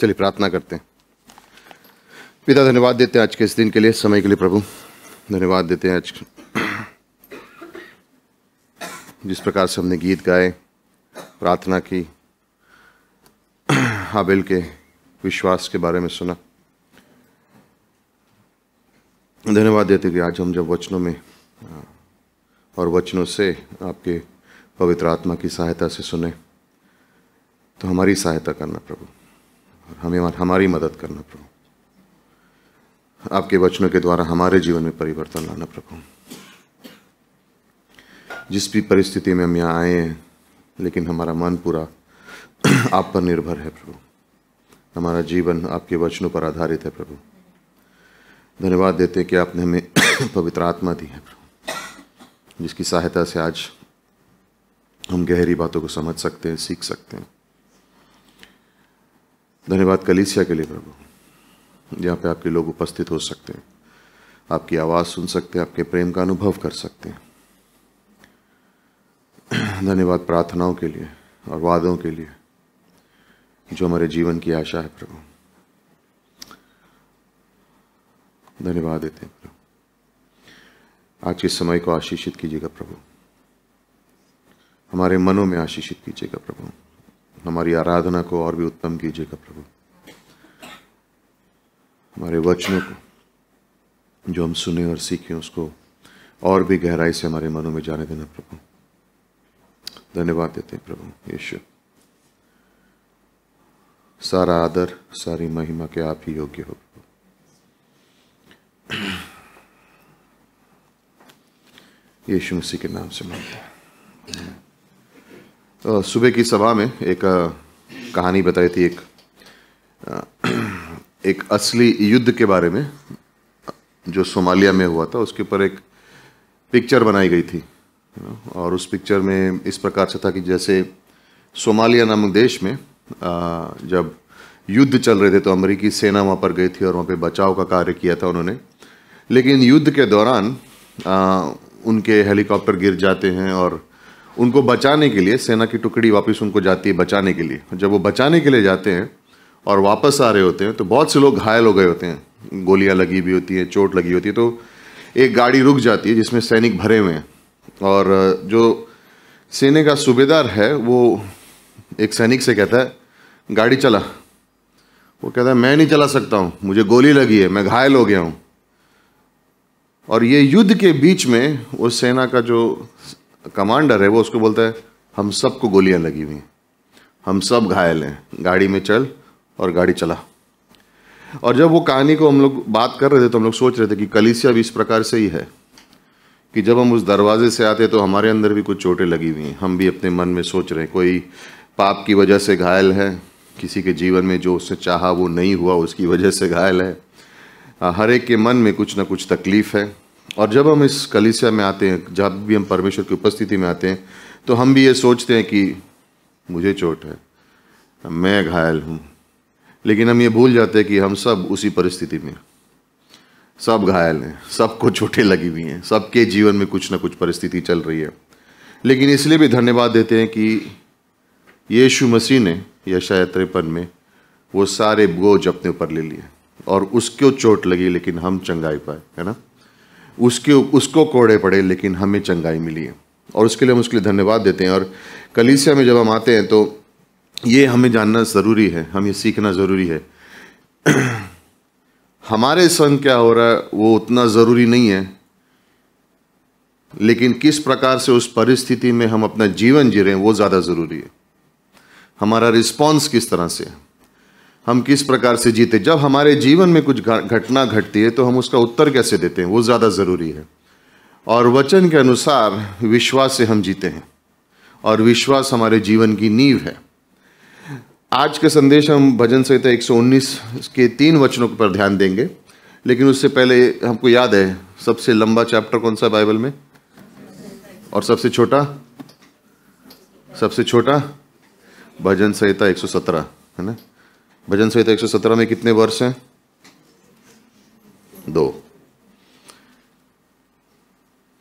चलिए प्रार्थना करते हैं। पिता, धन्यवाद देते हैं आज के इस दिन के लिए, समय के लिए प्रभु। धन्यवाद देते हैं आज जिस प्रकार से हमने गीत गाए, प्रार्थना की हाबिल के विश्वास के बारे में सुना। धन्यवाद देते कि आज हम जब वचनों में, और वचनों से आपके पवित्र आत्मा की सहायता से सुने तो हमारी सहायता करना प्रभु। हमें हमारी मदद करना प्रभु। आपके वचनों के द्वारा हमारे जीवन में परिवर्तन लाना प्रभु। जिस भी परिस्थिति में हम यहाँ आए हैं, लेकिन हमारा मन पूरा आप पर निर्भर है प्रभु। हमारा जीवन आपके वचनों पर आधारित है प्रभु। धन्यवाद देते हैं कि आपने हमें पवित्र आत्मा दी है प्रभु, जिसकी सहायता से आज हम गहरी बातों को समझ सकते हैं, सीख सकते हैं। धन्यवाद कलीसिया के लिए प्रभु। जहाँ पे आपके लोग उपस्थित हो सकते हैं। आपकी आवाज़ सुन सकते हैं, आपके प्रेम का अनुभव कर सकते हैं। धन्यवाद प्रार्थनाओं के लिए और वादों के लिए, जो हमारे जीवन की आशा है प्रभु। धन्यवाद देते हैं प्रभु। आज के समय को आशीषित कीजिएगा प्रभु। हमारे मनों में आशीषित कीजिएगा प्रभु। हमारी आराधना को और भी उत्तम कीजिएगा प्रभु। हमारे वचनों को, जो हम सुने और सीखे, उसको और भी गहराई से हमारे मनों में जाने देना प्रभु। धन्यवाद देते हैं प्रभु यीशु। सारा आदर, सारी महिमा के आप ही योग्य हो प्रभु। यीशु मसीह के नाम से मांगते हैं। सुबह की सभा में एक कहानी बताई थी एक एक असली युद्ध के बारे में, जो सोमालिया में हुआ था, उसके ऊपर एक पिक्चर बनाई गई थी। और उस पिक्चर में इस प्रकार से था कि जैसे सोमालिया नामक देश में जब युद्ध चल रहे थे तो अमेरिकी सेना वहाँ पर गई थी और वहाँ पे बचाव का कार्य किया था उन्होंने। लेकिन युद्ध के दौरान उनके हेलीकॉप्टर गिर जाते हैं और उनको बचाने के लिए, सेना की टुकड़ी वापस उनको जाती है बचाने के लिए। जब वो बचाने के लिए जाते हैं और वापस आ रहे होते हैं तो बहुत से लोग घायल हो गए होते हैं। गोलियाँ लगी हुई होती हैं, चोट लगी होती है तो एक गाड़ी रुक जाती है जिसमें सैनिक भरे हुए हैं। और, जो सेने का सूबेदार है, वो एक सैनिक से कहता है, गाड़ी चला। वो कहता है, मैं नहीं चला सकता हूँ, मुझे गोली लगी है, मैं घायल हो गया हूँ। और ये युद्ध के बीच में वो सेना का जो कमांडर है, वो उसको बोलता है, हम सबको गोलियाँ लगी हुई हैं। हम सब घायल हैं। गाड़ी में चल और गाड़ी चला। और जब वो कहानी को हम लोग बात कर रहे थे तो हम लोग सोच रहे थे कि कलिसिया भी इस प्रकार से ही है, कि जब हम उस दरवाजे से आते तो हमारे अंदर भी कुछ चोटें लगी हुई हैं। हम भी अपने मन में सोच रहे हैं, कोई पाप की वजह से घायल है? किसी के जीवन में जो उसने चाहा वो नहीं हुआ, उसकी वजह से घायल है, हर एक के मन में कुछ ना कुछ तकलीफ़ है। और जब हम इस कलिसिया में आते हैं, जब भी हम परमेश्वर की उपस्थिति में आते हैं तो हम भी ये सोचते हैं कि मुझे चोट है, मैं घायल हूँ। लेकिन हम ये भूल जाते हैं कि हम सब उसी परिस्थिति में सब घायल हैं सबको चोटें लगी हुई हैं, सबके जीवन में कुछ ना कुछ परिस्थिति चल रही है। लेकिन इसलिए भी धन्यवाद देते हैं कि यीशु मसीह ने यशा त्रेपन में वो सारे बोझ अपने ऊपर ले लिए और उसको चोट लगी, लेकिन हम चंगाई पाए, है ना? उसके उसको कोड़े पड़े, लेकिन हमें चंगाई मिली है। और उसके लिए हम उसके लिए धन्यवाद देते हैं। और कलीसिया में जब हम आते हैं तो ये हमें जानना ज़रूरी है, हम ये सीखना ज़रूरी है। हमारे संग क्या हो रहा है, वो उतना ज़रूरी नहीं है। लेकिन किस प्रकार से उस परिस्थिति में हम अपना जीवन जी रहे हैं, वो ज़्यादा ज़रूरी है। हमारा रिस्पॉन्स किस तरह से हम किस प्रकार से जीते? जब हमारे जीवन में कुछ घटना घटती है तो हम उसका उत्तर कैसे देते हैं? वो ज़्यादा ज़रूरी है। और वचन के अनुसार विश्वास से हम जीते हैं। और विश्वास हमारे जीवन की नींव है। आज के संदेश हम भजन संहिता 119 के तीन वचनों पर ध्यान देंगे। लेकिन उससे पहले हमको याद है, सबसे लंबा चैप्टर कौन सा बाइबल में? और सबसे छोटा? सबसे छोटा? भजन संहिता 117 है ना? भजन संहिता 117 में कितने वर्ष हैं? दो।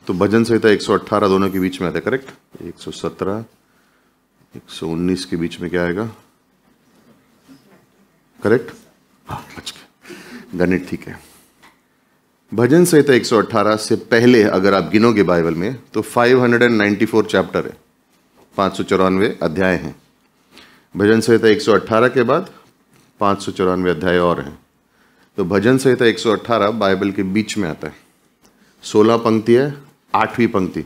तो भजन संहिता 118 दोनों के बीच में आता है करेक्ट 117 119 के बीच में क्या आएगा? करेक्ट हाँ गणित ठीक है। भजन संहिता 118 से पहले अगर आप गिनोगे बाइबल में तो 594 चैप्टर है। पाँच अध्याय हैं। भजन संहिता 118 के बाद पाँच सौ चौरानवे अध्याय और हैं। तो भजन संहिता 118 बाइबल के बीच में आता है। सोलह पंक्ति है, आठवीं पंक्ति।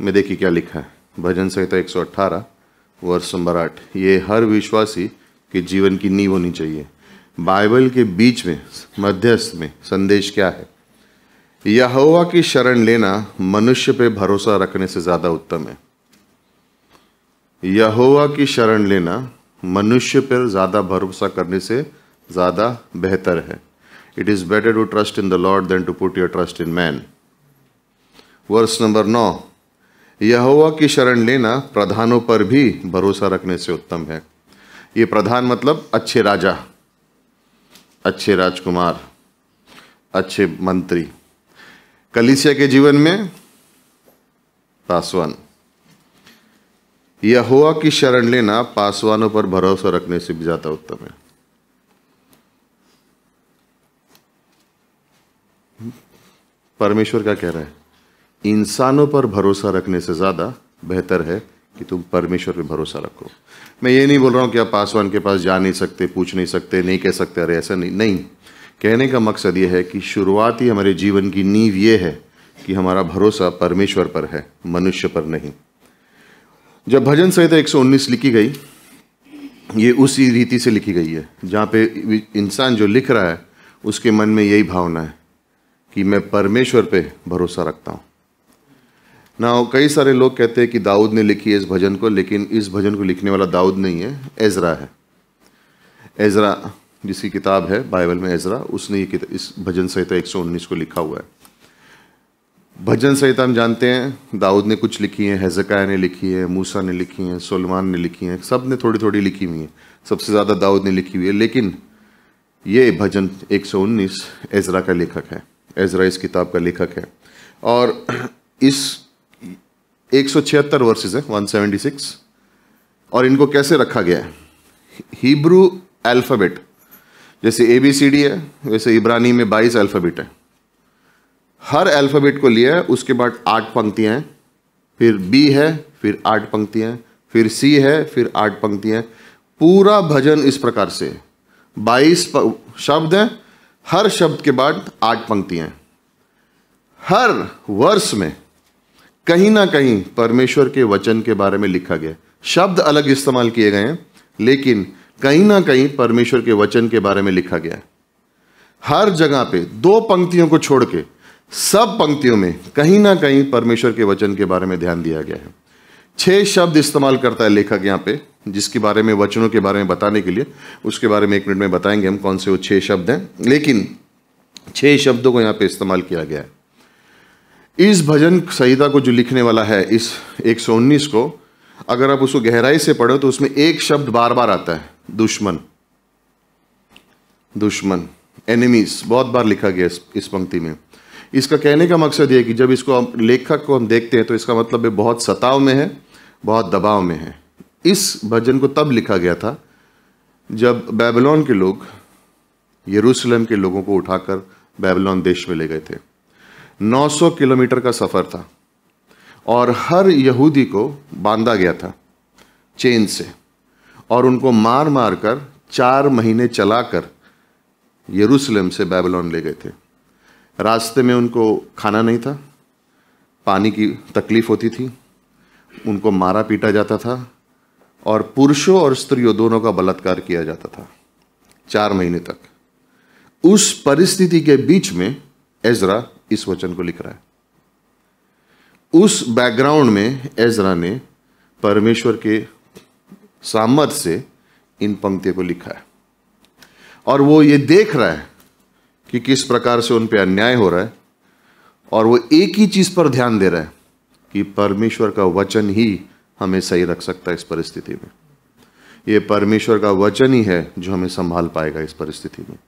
में देखिए क्या लिखा है। भजन संहिता 118 वर्ष नंबर आठ। ये हर विश्वासी के जीवन की नींव होनी चाहिए। बाइबल के बीच में, मध्यस्थ में संदेश क्या है? यहोवा की शरण लेना मनुष्य पे भरोसा रखने से ज़्यादा उत्तम है। यहोवा की शरण लेना मनुष्य पर ज़्यादा भरोसा करने से ज़्यादा बेहतर है। It is better to trust in the lord than to put your trust in man verse number नौ, यहोवा की शरण लेना प्रधानों पर भी भरोसा रखने से उत्तम है। ये प्रधान मतलब अच्छे राजा, अच्छे राजकुमार, अच्छे मंत्री। कलिसिया के जीवन में पासवान। यहोवा की शरण लेना पासवानों पर भरोसा रखने से भी ज़्यादा उत्तम है। परमेश्वर क्या कह रहा है? इंसानों पर भरोसा रखने से ज़्यादा बेहतर है कि तुम परमेश्वर पे भरोसा रखो। मैं ये नहीं बोल रहा हूँ कि आप पासवान के पास जा नहीं सकते, पूछ नहीं सकते, नहीं कह सकते, अरे ऐसा नहीं नहीं। कहने का मकसद ये है कि शुरुआती हमारे जीवन की नींव ये है कि हमारा भरोसा परमेश्वर पर है, मनुष्य पर नहीं। जब भजन संहिता 119 लिखी गई, ये उसी रीति से लिखी गई है, जहाँ पे इंसान जो लिख रहा है, उसके मन में यही भावना है कि मैं परमेश्वर पे भरोसा रखता हूँ। ना, कई सारे लोग कहते हैं कि दाऊद ने लिखी है इस भजन को, लेकिन इस भजन को लिखने वाला दाऊद नहीं है, एजरा है। एजरा, जिसकी किताब है बाइबल में एजरा, उसने ये इस भजन संहिता 119 को लिखा हुआ है। भजन संहिता हम जानते हैं, दाऊद ने कुछ लिखी है, हैजकाया ने लिखी है, मूसा ने लिखी है, सलमान ने लिखी है, सबने थोड़ी थोड़ी लिखी हुई है। सबसे ज़्यादा दाऊद ने लिखी हुई है। लेकिन ये भजन 119 एजरा का लेखक है। एजरा इस किताब का लेखक है। और इस एक सौ छिहत्तर वर्सेज है 176 और इनको कैसे रखा गया है? Hebrew alphabet. जैसे ए बी सी डी है, वैसे इब्रानी में 22 अल्फ़ाबेट है। हर अल्फ़ाबेट को लिया है, उसके बाद आठ पंक्तियाँ हैं। फिर बी है, फिर आठ पंक्तियाँ फिर सी है, फिर आठ पंक्तियाँ पूरा भजन इस प्रकार से बाईस शब्द हैं, हर शब्द के बाद आठ पंक्तियाँ हर वर्ष में कहीं ना कहीं परमेश्वर के वचन के बारे में लिखा गया शब्द अलग इस्तेमाल किए गए हैं, लेकिन कहीं ना कहीं परमेश्वर के वचन के बारे में लिखा गया है। हर जगह पे दो पंक्तियों को छोड़ के सब पंक्तियों में कहीं ना कहीं परमेश्वर के वचन के बारे में ध्यान दिया गया है। छह शब्द इस्तेमाल करता है लेखक यहाँ पे जिसके बारे में वचनों के बारे में बताने के लिए। उसके बारे में एक मिनट में बताएँगे हम कौन से वो छह शब्द हैं। लेकिन छह शब्दों को यहाँ पे इस्तेमाल किया गया है। इस भजन संहिता को जो लिखने वाला है इस 119 को अगर आप उसको गहराई से पढ़ो तो उसमें एक शब्द बार बार आता है दुश्मन। दुश्मन एनिमीज बहुत बार लिखा गया इस, इस पंक्ति में। इसका कहने का मकसद ये कि जब इसको हम, लेखक को हम देखते हैं तो इसका मतलब बहुत सताव में है, बहुत दबाव में है। इस भजन को तब लिखा गया था, जब बेबीलोन के लोग, यरूशलेम के लोगों को उठाकर बेबीलोन देश में ले गए थे। 900 किलोमीटर का सफ़र था, और हर यहूदी को बांधा गया था, चेन से, और उनको मार मार कर चार महीने चलाकर यरूशलेम से बेबीलोन ले गए थे। रास्ते में उनको खाना नहीं था, पानी की तकलीफ़ होती थी, उनको मारा पीटा जाता था और पुरुषों और स्त्रियों दोनों का बलात्कार किया जाता था, चार महीने तक। उस परिस्थिति के बीच में एजरा इस वचन को लिख रहा है। उस बैकग्राउंड में एजरा ने परमेश्वर के सामर्थ्य से इन पंक्तियों को लिखा है। और वो ये देख रहा है कि किस प्रकार से उन पर अन्याय हो रहा है और वो एक ही चीज़ पर ध्यान दे रहा है कि परमेश्वर का वचन ही हमें सही रख सकता है इस परिस्थिति में। ये परमेश्वर का वचन ही है जो हमें संभाल पाएगा इस परिस्थिति में।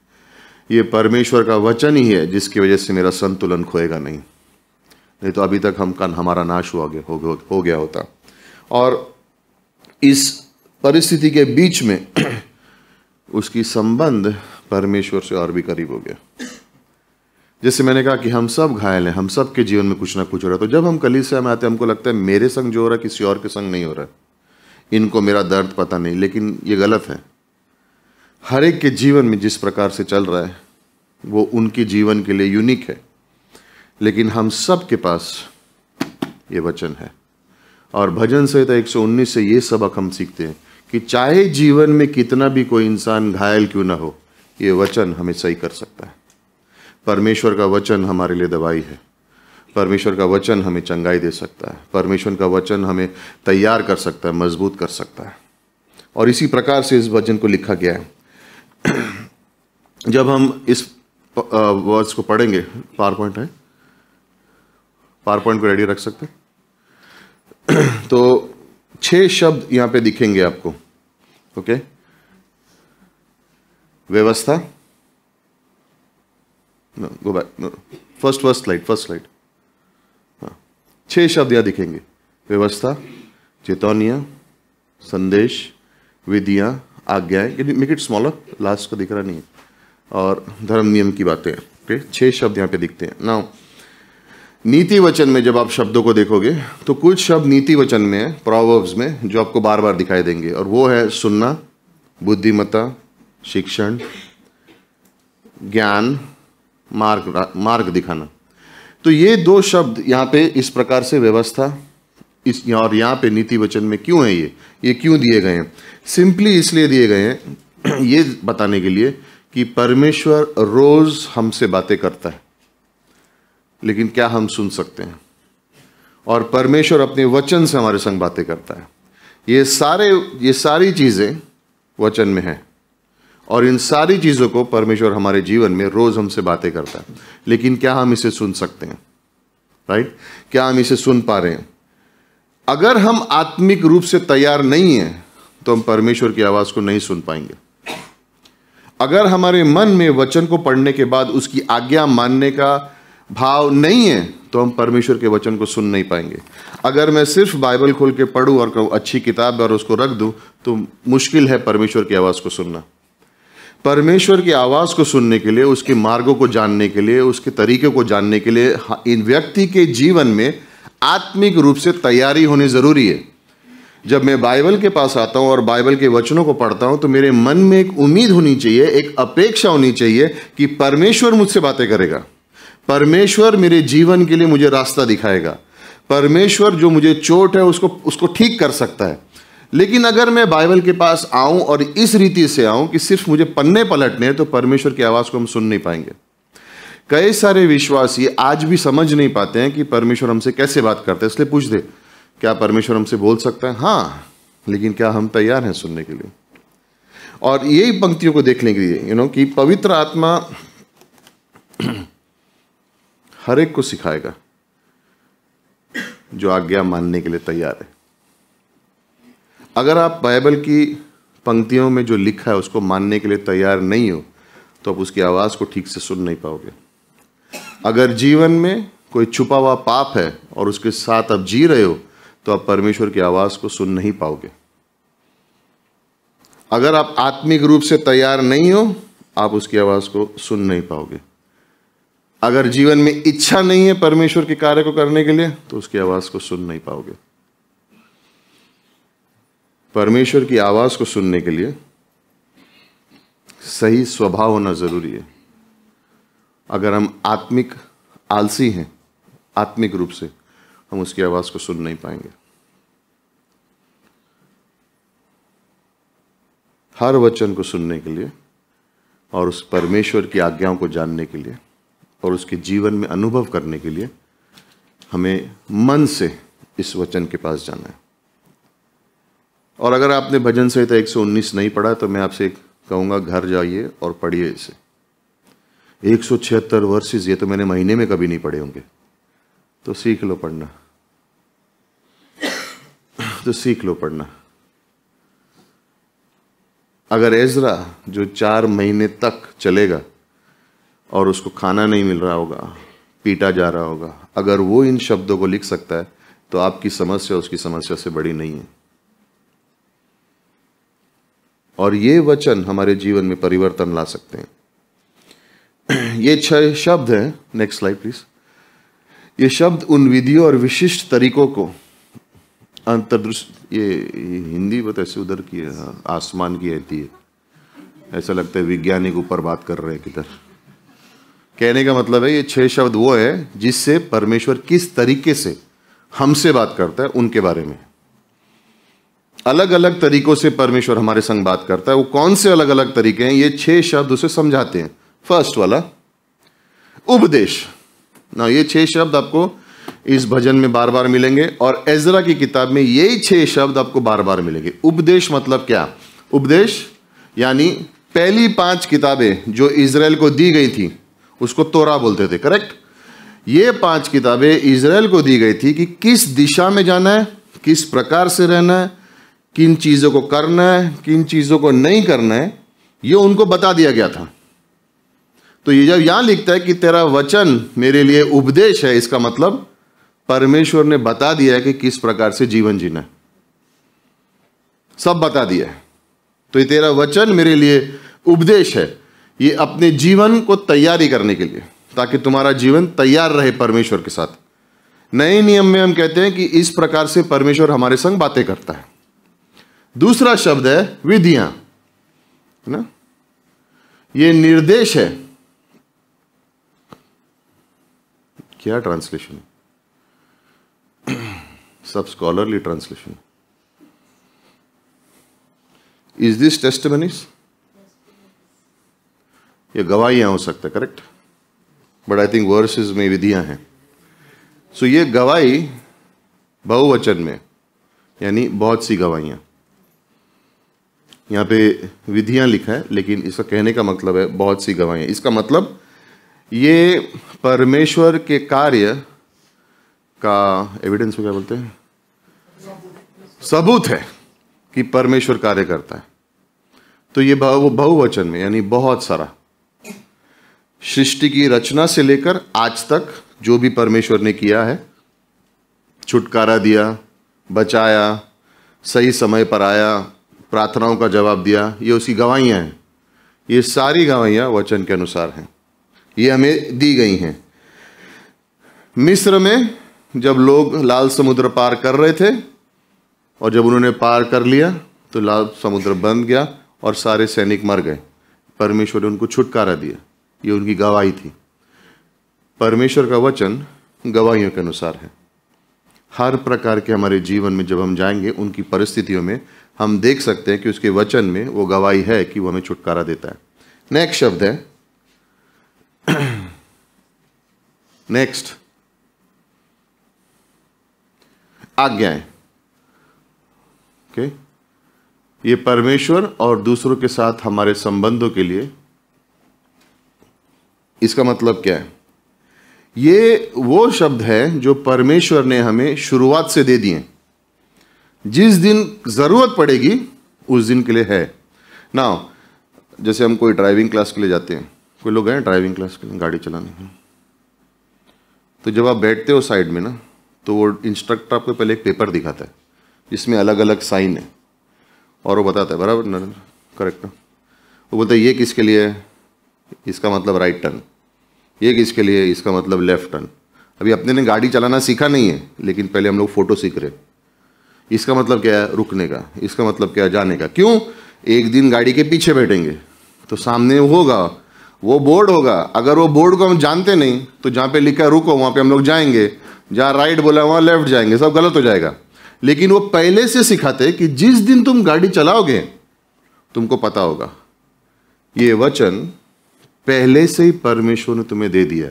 ये परमेश्वर का वचन ही है जिसकी वजह से मेरा संतुलन खोएगा नहीं। नहीं तो अभी तक हम कन हमारा नाश हुआ गया हो, हो, गया होता। और इस परिस्थिति के बीच में उसकी संबंध परमेश्वर से और भी करीब हो गया। जैसे मैंने कहा कि हम सब घायल हैं, हम सब के जीवन में कुछ ना कुछ हो रहा है। तो जब हम कलीसिया में आते हैं, हमको लगता है मेरे संग जो हो रहा है, किसी और के संग नहीं हो रहा है। इनको मेरा दर्द पता नहीं, लेकिन ये गलत है। हर एक के जीवन में जिस प्रकार से चल रहा है, वो उनके जीवन के लिए यूनिक है। लेकिन हम सब के पास ये वचन है। और भजन संहिता 119 से ये सबक हम सीखते हैं कि चाहे जीवन में कितना भी कोई इंसान घायल क्यों ना हो, ये वचन हमें सही कर सकता है। परमेश्वर का वचन हमारे लिए दवाई है। परमेश्वर का वचन हमें चंगाई दे सकता है। परमेश्वर का वचन हमें तैयार कर सकता है, मज़बूत कर सकता है। और इसी प्रकार से इस वचन को लिखा गया है। जब हम इस वर्ड्स को पढ़ेंगे पावर पॉइंट है? पावर पॉइंट को रेडी रख सकते हैं? तो छह शब्द यहाँ पे दिखेंगे आपको, ओके? व्यवस्था? Go back first first slide first slide हाँ छह शब्द यहाँ दिखेंगे। व्यवस्था, चेतौनिया, संदेश, विधियाँ आज्ञाएँ मेक इट स्मॉलर लास्ट का दिख रहा नहीं है। और धर्म नियम की बातें ओके छह शब्द यहाँ पे दिखते हैं। नाउ नीति वचन में जब आप शब्दों को देखोगे तो कुछ शब्द नीति वचन में है प्रोवर्ब्स में, जो आपको बार बार दिखाई देंगे। और वो है सुनना, बुद्धिमत्ता, शिक्षण, ज्ञान, मार्ग मार्ग दिखाना। तो ये दो शब्द यहाँ पे इस प्रकार से व्यवस्था, इस, और यहाँ पे नीति वचन में क्यों है ये? ये क्यों दिए गए हैं? सिंपली इसलिए दिए गए हैं, ये बताने के लिए कि परमेश्वर रोज हमसे बातें करता है। लेकिन क्या हम सुन सकते हैं? और परमेश्वर अपने वचन से हमारे संग बातें करता है। ये सारे, ये सारी चीज़ें वचन में हैं। और इन सारी चीज़ों को परमेश्वर हमारे जीवन में रोज़ हमसे बातें करता है। लेकिन क्या हम इसे सुन सकते हैं? राइट क्या हम इसे सुन पा रहे हैं? अगर हम आत्मिक रूप से तैयार नहीं हैं तो हम परमेश्वर की आवाज़ को नहीं सुन पाएँगे। अगर हमारे मन में वचन को पढ़ने के बाद उसकी आज्ञा मानने का भाव नहीं है तो हम परमेश्वर के वचन को सुन नहीं पाएँगे। अगर मैं सिर्फ़ बाइबल खोल के पढ़ूँ और कहूँ, अच्छी किताब और उसको रख दूँ तो मुश्किल है परमेश्वर की आवाज़ को सुनना। परमेश्वर की आवाज़ को सुनने के लिए, उसके मार्गों को जानने के लिए, उसके तरीके को जानने के लिए इन व्यक्ति के जीवन में आत्मिक रूप से तैयारी होनी ज़रूरी है। जब मैं बाइबल के पास आता हूँ और बाइबल के वचनों को पढ़ता हूँ तो मेरे मन में एक उम्मीद होनी चाहिए, एक अपेक्षा होनी चाहिए कि परमेश्वर मुझसे बातें करेगा। परमेश्वर मेरे जीवन के लिए मुझे रास्ता दिखाएगा। परमेश्वर जो मुझे चोट है, उसको उसको ठीक कर सकता है। लेकिन अगर मैं बाइबल के पास आऊँ और इस रीति से आऊँ कि सिर्फ़ मुझे पन्ने पलटने हैं तो परमेश्वर की आवाज़ को हम सुन नहीं पाएँगे। कई सारे विश्वासी आज भी समझ नहीं पाते हैं कि परमेश्वर हमसे कैसे बात करते हैं। इसलिए पूछ दे, क्या परमेश्वर हमसे बोल सकता है? हाँ लेकिन क्या हम तैयार हैं सुनने के लिए? और यही पंक्तियों को देखने के लिए यू नो कि पवित्र आत्मा हर एक को सिखाएगा, जो आज्ञा मानने के लिए तैयार है। अगर आप बाइबल की पंक्तियों में जो लिखा है उसको मानने के लिए तैयार नहीं हो तो आप उसकी आवाज़ को ठीक से सुन नहीं पाओगे। अगर जीवन में कोई छुपा हुआ पाप है और उसके साथ आप जी रहे हो तो आप परमेश्वर की आवाज़ को सुन नहीं पाओगे। अगर आप आत्मिक रूप से तैयार नहीं हो, आप उसकी आवाज़ को सुन नहीं पाओगे। अगर जीवन में इच्छा नहीं है परमेश्वर के कार्य को करने के लिए तो उसकी आवाज़ को सुन नहीं पाओगे। परमेश्वर की आवाज़ को सुनने के लिए सही स्वभाव होना ज़रूरी है। अगर हम आत्मिक, आलसी हैं, आत्मिक रूप से, हम उसकी आवाज़ को सुन नहीं पाएँगे। हर वचन को सुनने के लिए और उस परमेश्वर की आज्ञाओं को जानने के लिए और उसके जीवन में अनुभव करने के लिए हमें मन से इस वचन के पास जाना है। और अगर आपने भजन संहिता एक सौ उन्नीस नहीं पढ़ा तो मैं आपसे कहूँगा, घर जाइए और पढ़िए इसे। एक सौ छिहत्तर वर्सेज ये तो मैंने महीने में कभी नहीं पढ़े होंगे। तो सीख लो पढ़ना। तो सीख लो पढ़ना। अगर एजरा जो चार महीने तक चलेगा और उसको खाना नहीं मिल रहा होगा पीटा जा रहा होगा। अगर वो इन शब्दों को लिख सकता है तो आपकी समस्या उसकी समस्या से बड़ी नहीं है। और ये वचन हमारे जीवन में परिवर्तन ला सकते हैं। ये छह शब्द हैं। नेक्स्ट स्लाइड प्लीज़ ये शब्द उन विधियों और विशिष्ट तरीकों को अंतर्दृष्ट ये, हिंदी बत ऐसे उधर की हाँ, आसमान की रहती है। ऐसा लगता है वैज्ञानिक ऊपर बात कर रहे हैं किधर। कहने का मतलब है, ये छह शब्द वो है जिससे परमेश्वर किस तरीके से हमसे बात करता है, उनके बारे में। अलग अलग तरीकों से परमेश्वर हमारे संग बात करता है। वो कौन से अलग अलग तरीके हैं, ये छह शब्द उसे समझाते हैं। फ़र्स्ट वाला, उपदेश। ना, ये छह शब्द आपको इस भजन में बार बार मिलेंगे और एजरा की किताब में यही छह शब्द आपको बार बार मिलेंगे। उपदेश मतलब क्या? उपदेश यानी पहली पाँच किताबें जो इसराइल को दी गई थी उसको तोरा बोलते थे करेक्ट ये पाँच किताबें इसराइल को दी गई थी कि किस दिशा में जाना है, किस प्रकार से रहना है, किन चीज़ों को करना है, किन चीज़ों को नहीं करना है, ये उनको बता दिया गया था। तो ये जब यहाँ लिखता है कि तेरा वचन मेरे लिए उपदेश है, इसका मतलब परमेश्वर ने बता दिया है कि किस प्रकार से जीवन जीना है। सब बता दिया है। तो ये तेरा वचन मेरे लिए उपदेश है। ये अपने जीवन को तैयारी करने के लिए, ताकि तुम्हारा जीवन तैयार रहे परमेश्वर के साथ। नए नियम में हम कहते हैं कि इस प्रकार से परमेश्वर हमारे संग बातें करता है। दूसरा शब्द है विधियाँ, है ना? ये निर्देश है। क्या ट्रांसलेशन सब scholarly translation is this test testimonies ये गवाहियाँ हो सकता है correct but I think verses में विधियाँ हैं। सो so ये गवाही बहुवचन में, यानी बहुत सी गवाहियाँ। यहाँ पे विधियाँ लिखा है, लेकिन इसका कहने का मतलब है बहुत सी गवाहियाँ। इसका मतलब ये परमेश्वर के कार्य का एविडेंस को क्या बोलते हैं? सबूत है कि परमेश्वर कार्य करता है। तो ये बहुवचन में, यानी बहुत सारा सृष्टि की रचना से लेकर आज तक जो भी परमेश्वर ने किया है, छुटकारा दिया, बचाया, सही समय पर आया, प्रार्थनाओं का जवाब दिया, ये उसकी गवाहियाँ हैं। ये सारी गवाहियाँ वचन के अनुसार हैं। ये हमें दी गई हैं। मिस्र में जब लोग लाल समुद्र पार कर रहे थे और जब उन्होंने पार कर लिया तो लाल समुद्र बंद गया और सारे सैनिक मर गए। परमेश्वर ने उनको छुटकारा दिया। ये उनकी गवाही थी। परमेश्वर का वचन गवाहियों के अनुसार है। हर प्रकार के हमारे जीवन में जब हम जाएँगे, उनकी परिस्थितियों में हम देख सकते हैं कि उसके वचन में वो गवाही है कि वो हमें छुटकारा देता है। नेक्स्ट शब्द है। नेक्स्ट आज्ञाएँ। Okay okay? ये परमेश्वर और दूसरों के साथ हमारे संबंधों के लिए इसका मतलब क्या है? ये वो शब्द है जो परमेश्वर ने हमें शुरुआत से दे दिए जिस दिन ज़रूरत पड़ेगी, उस दिन के लिए है। ना जैसे हम कोई ड्राइविंग क्लास के लिए जाते हैं, कोई लोग हैं ड्राइविंग क्लास के लिए गाड़ी चलाने के तो जब आप बैठते हो साइड में ना तो वो इंस्ट्रक्टर आपको पहले एक पेपर दिखाता है, जिसमें अलग अलग साइन है। और वो बताता है, बराबर करेक्ट वो बोलता है, ये किसके लिए है? इसका मतलब राइट टर्न ये किसके लिए? इसका मतलब लेफ़्ट टर्न अभी अपने ने गाड़ी चलाना सीखा नहीं है, लेकिन पहले हम लोग फ़ोटो सीख रहे इसका मतलब क्या है? रुकने का। इसका मतलब क्या है? जाने का। क्यों? एक दिन गाड़ी के पीछे बैठेंगे तो सामने होगा, वो बोर्ड होगा। अगर वो बोर्ड को हम जानते नहीं तो जहाँ पे लिखा रुको, वहाँ पे हम लोग जाएँगे। जहाँ राइट बोला, वहाँ लेफ़्ट जाएँगे। सब गलत हो जाएगा। लेकिन वो पहले से सिखाते कि जिस दिन तुम गाड़ी चलाओगे, तुमको पता होगा। ये वचन पहले से ही परमेश्वर ने तुम्हें दे दिया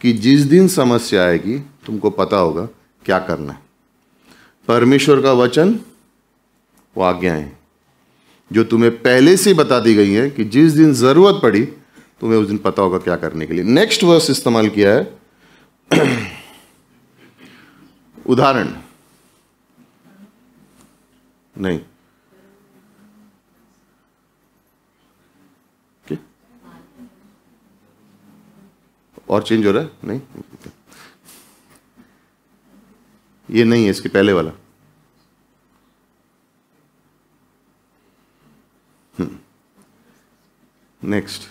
कि जिस दिन समस्या आएगी, तुमको पता होगा क्या करना है। परमेश्वर का वचन, वो आज्ञाएँ जो तुम्हें पहले से बता दी गई है कि जिस दिन ज़रूरत पड़ी, तुम्हें उस दिन पता होगा क्या करने के लिए। नेक्स्ट वर्स इस्तेमाल किया है। उदाहरण। नहीं और चेंज हो रहा है? नहीं? ये नहीं है इसके पहले वाला। नेक्स्ट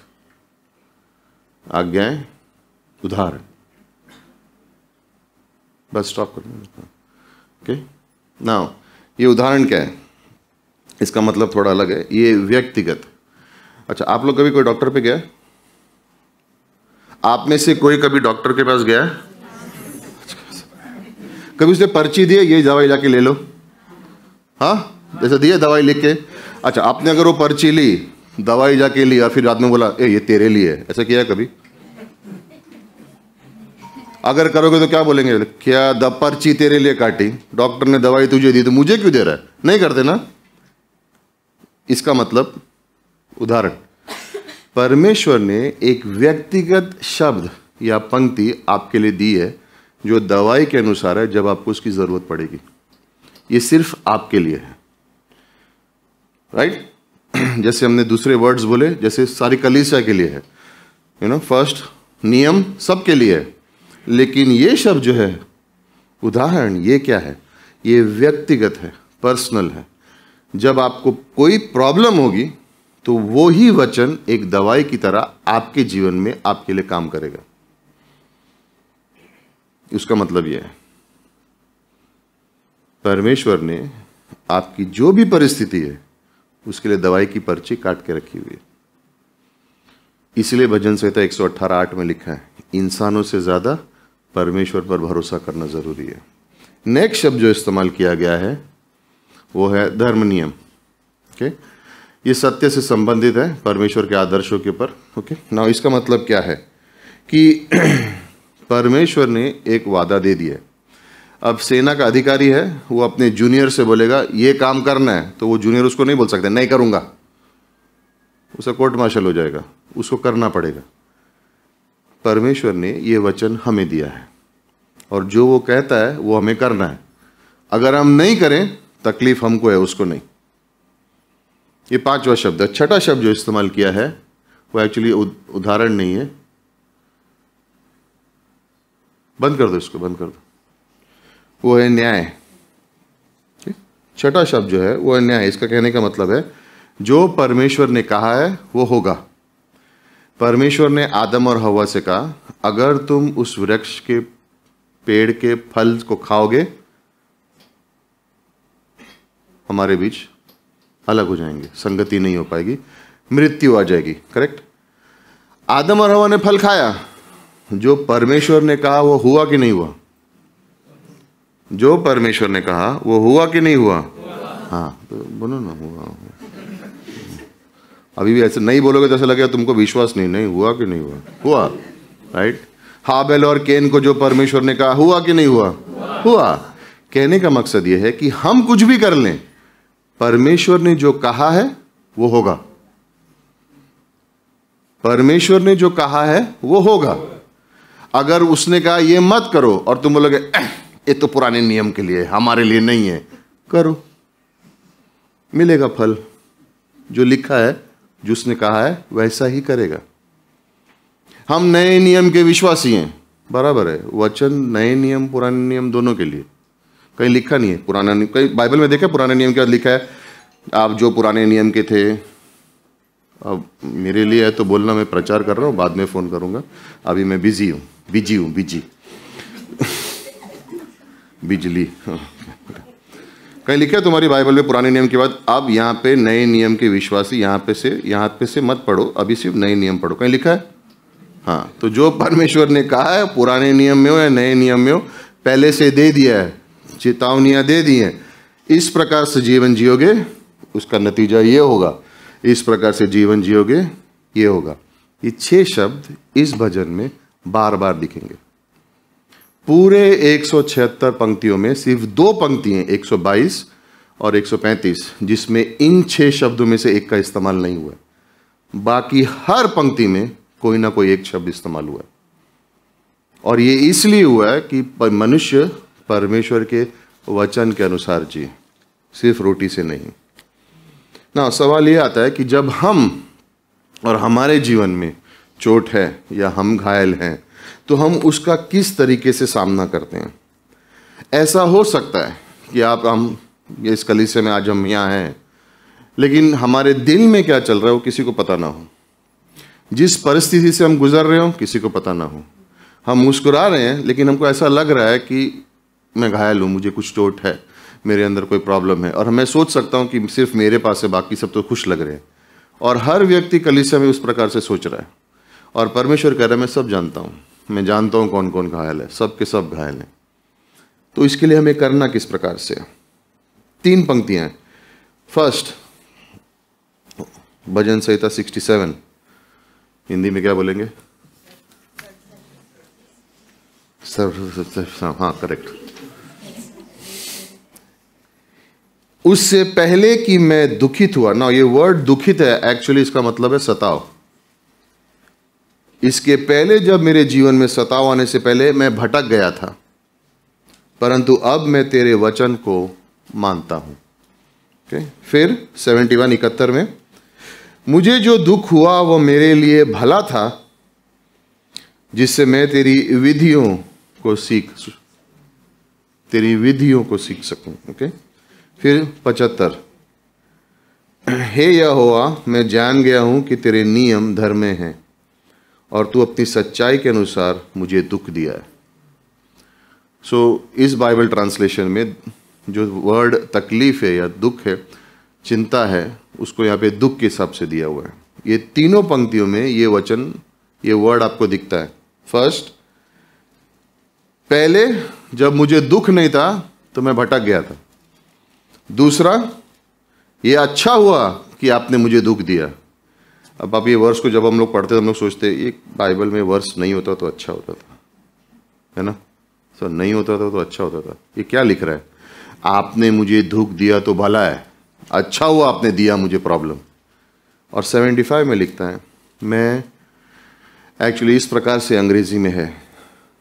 आज्ञाएँ, उदाहरण। बस स्टॉप कर ओके नाउ ये उदाहरण क्या है? इसका मतलब थोड़ा अलग है। ये व्यक्तिगत। अच्छा आप लोग कभी कोई डॉक्टर पे गया आप में से कोई कभी डॉक्टर के पास गया? कभी उसने पर्ची दी ये दवाई जाके ले लो। हाँ? जैसे दिए दवाई लिख के अच्छा आपने अगर वो पर्ची ली, दवाई जाके ली और फिर रात में बोला, ए, ये तेरे लिए है। ऐसा किया कभी? अगर करोगे तो क्या बोलेंगे? क्या द पर्ची तेरे लिए काटी? डॉक्टर ने दवाई तुझे दी तो मुझे क्यों दे रहा है? नहीं करते ना? इसका मतलब उदाहरण। परमेश्वर ने एक व्यक्तिगत शब्द या पंक्ति आपके लिए दी है, जो दवाई के अनुसार है, जब आपको उसकी ज़रूरत पड़ेगी। ये सिर्फ़ आपके लिए है। Right right? जैसे हमने दूसरे वर्ड्स बोले, जैसे सारी कलीसिया के लिए है। यू नो फ़र्स्ट नियम सबके लिए है। लेकिन ये शब्द जो है, उदाहरण ये क्या है? ये व्यक्तिगत है पर्सनल है। जब आपको कोई प्रॉब्लम होगी तो वो ही वचन एक दवाई की तरह आपके जीवन में आपके लिए काम करेगा। उसका मतलब यह है, परमेश्वर ने आपकी जो भी परिस्थिति है, उसके लिए दवाई की पर्ची काट के रखी हुई है। इसलिए भजन संहिता एक सौ आठ में लिखा है, इंसानों से ज़्यादा परमेश्वर पर भरोसा करना ज़रूरी है। नेक्स्ट शब्द जो इस्तेमाल किया गया है, वो है धर्म नियम। ओके? ये सत्य से संबंधित है, परमेश्वर के आदर्शों के ऊपर ओके? ना इसका मतलब क्या है? कि परमेश्वर ने एक वादा दे दिया अब सेना का अधिकारी है, वो अपने जूनियर से बोलेगा, ये काम करना है। तो वो जूनियर उसको नहीं बोल सकते, नहीं करूँगा। उसका कोर्ट मार्शल हो जाएगा, उसको करना पड़ेगा। परमेश्वर ने ये वचन हमें दिया है, और जो वो कहता है, वो हमें करना है। अगर हम नहीं करें, तकलीफ़ हमको है, उसको नहीं। ये पांचवा शब्द है। छठा शब्द जो इस्तेमाल किया है, वो एक्चुअली उदाहरण नहीं है। बंद कर दो इसको, बंद कर दो। वो है न्याय। छठा शब्द जो है, वो है न्याय। इसका कहने का मतलब है, जो परमेश्वर ने कहा है, वो होगा। परमेश्वर ने आदम और हवा से कहा, अगर तुम उस वृक्ष के पेड़ के फल को खाओगे, हमारे बीच अलग हो जाएँगे, संगति नहीं हो पाएगी, मृत्यु आ जाएगी करेक्ट आदम और हवा ने फल खाया। जो परमेश्वर ने कहा वो हुआ कि नहीं हुआ? जो परमेश्वर ने कहा वो हुआ कि नहीं हुआ? हाँ तो बोलो ना, हुआ। अभी भी ऐसे नहीं बोलोगे तो ऐसा लगेगा तुमको विश्वास नहीं नहीं, हुआ कि नहीं हुआ? हुआ राइट हाबेल और केन को जो परमेश्वर ने कहा हुआ कि नहीं हुआ? हुआ। कहने का मकसद यह है कि हम कुछ भी कर लें परमेश्वर ने जो कहा है, वो होगा। परमेश्वर ने जो कहा है, वो होगा। अगर उसने कहा, ये मत करो, और तुम बोलोगे ये तो पुराने नियम के लिए, हमारे लिए नहीं है। करो। मिलेगा फल। जो लिखा है जो उसने कहा है, वैसा ही करेगा। हम नए नियम के विश्वासी हैं। बराबर है। वचन, नए नियम, पुराने नियम, दोनों के लिए। कहीं लिखा नहीं है, पुराना नियम, कहीं बाइबल में देखा पुराने नियम के बाद लिखा है, आप जो पुराने नियम के थे, अब मेरे लिए है तो बोलना, मैं प्रचार कर रहा हूँ, बाद में फ़ोन करूँगा। अभी मैं बिज़ी हूँ बिज़ी हूँ बिज़ी बिजली। कहीं लिखा है तुम्हारी बाइबल में पुराने नियम के बाद, अब यहाँ पे नए नियम के विश्वासी यहाँ पे से, यहाँ पे से मत पढ़ो, अभी सिर्फ़ नए नियम पढ़ो। कहीं लिखा है? हाँ तो जो परमेश्वर ने कहा है, पुराने नियम में हो या नए नियम में हो, पहले से दे दिया है। चेतावनियाँ दे दी हैं। इस प्रकार से जीवन जियोगे, उसका नतीजा ये होगा। इस प्रकार से जीवन जियोगे, ये होगा। ये छह शब्द इस भजन में बार बार दिखेंगे पूरे 176 पंक्तियों में सिर्फ़ दो पंक्तियाँ 122 और 135 जिसमें इन छह शब्दों में से एक का इस्तेमाल नहीं हुआ। बाकी हर पंक्ति में कोई ना कोई एक शब्द इस्तेमाल हुआ। और ये इसलिए हुआ है कि मनुष्य परमेश्वर के वचन के अनुसार जी, सिर्फ़ रोटी से नहीं। ना, सवाल ये आता है कि जब हम और हमारे जीवन में चोट है या हम घायल हैं तो हम उसका किस तरीके से सामना करते हैं? ऐसा हो सकता है कि आप, हम इस कलीसे में आज हम यहाँ हैं, लेकिन हमारे दिल में क्या चल रहा है वो किसी को पता ना हो। जिस परिस्थिति से हम गुजर रहे हो, किसी को पता ना हो। हम मुस्कुरा रहे हैं, लेकिन हमको ऐसा लग रहा है कि मैं घायल हूँ, मुझे कुछ चोट है, मेरे अंदर कोई प्रॉब्लम है। और मैं सोच सकता हूँ कि सिर्फ़ मेरे पास है बाकी सब तो खुश लग रहे हैं। और हर व्यक्ति कलिसिया में उस प्रकार से सोच रहा है। और परमेश्वर कह रहा है, मैं सब जानता हूँ। मैं जानता हूँ कौन कौन घायल है। सब के सब घायल हैं। तो इसके लिए हमें करना किस प्रकार से तीन पंक्तियाँ हैं। फ़र्स्ट भजन संहिता 67 हिंदी में क्या बोलेंगे? सर हाँ करेक्ट उससे पहले कि मैं दुखित हुआ ना ये वर्ड दुखित है एक्चुअली इसका मतलब है सताव इसके पहले जब मेरे जीवन में सताव आने से पहले मैं भटक गया था, परंतु अब मैं तेरे वचन को मानता हूँ okay? फिर सेवेंटी वन इकहत्तर में, मुझे जो दुख हुआ वो मेरे लिए भला था, जिससे मैं तेरी विधियों को सीख, तेरी विधियों को सीख सकूँ ओके okay? फिर पचहत्तर। हे यहोवा मैं जान गया हूँ कि तेरे नियम धर्म हैं और तू अपनी सच्चाई के अनुसार मुझे दुख दिया है। सो so, इस बाइबल ट्रांसलेशन में जो वर्ड तकलीफ़ है या दुख है चिंता है उसको यहाँ पे दुख के हिसाब से दिया हुआ है। ये तीनों पंक्तियों में ये वचन ये वर्ड आपको दिखता है। फ़र्स्ट पहले जब मुझे दुख नहीं था तो मैं भटक गया था। दूसरा, ये अच्छा हुआ कि आपने मुझे दुख दिया। अब आप ये वर्ष को जब हम लोग पढ़ते हम लोग सोचते, ये बाइबल में वर्ष नहीं होता तो अच्छा होता था। है ना? सर नहीं होता था तो अच्छा होता था। ये क्या लिख रहा है? आपने मुझे दुख दिया तो भला है। अच्छा हुआ आपने दिया मुझे प्रॉब्लम। और 75 में लिखता है, मैं एक्चुअली इस प्रकार से अंग्रेज़ी में है,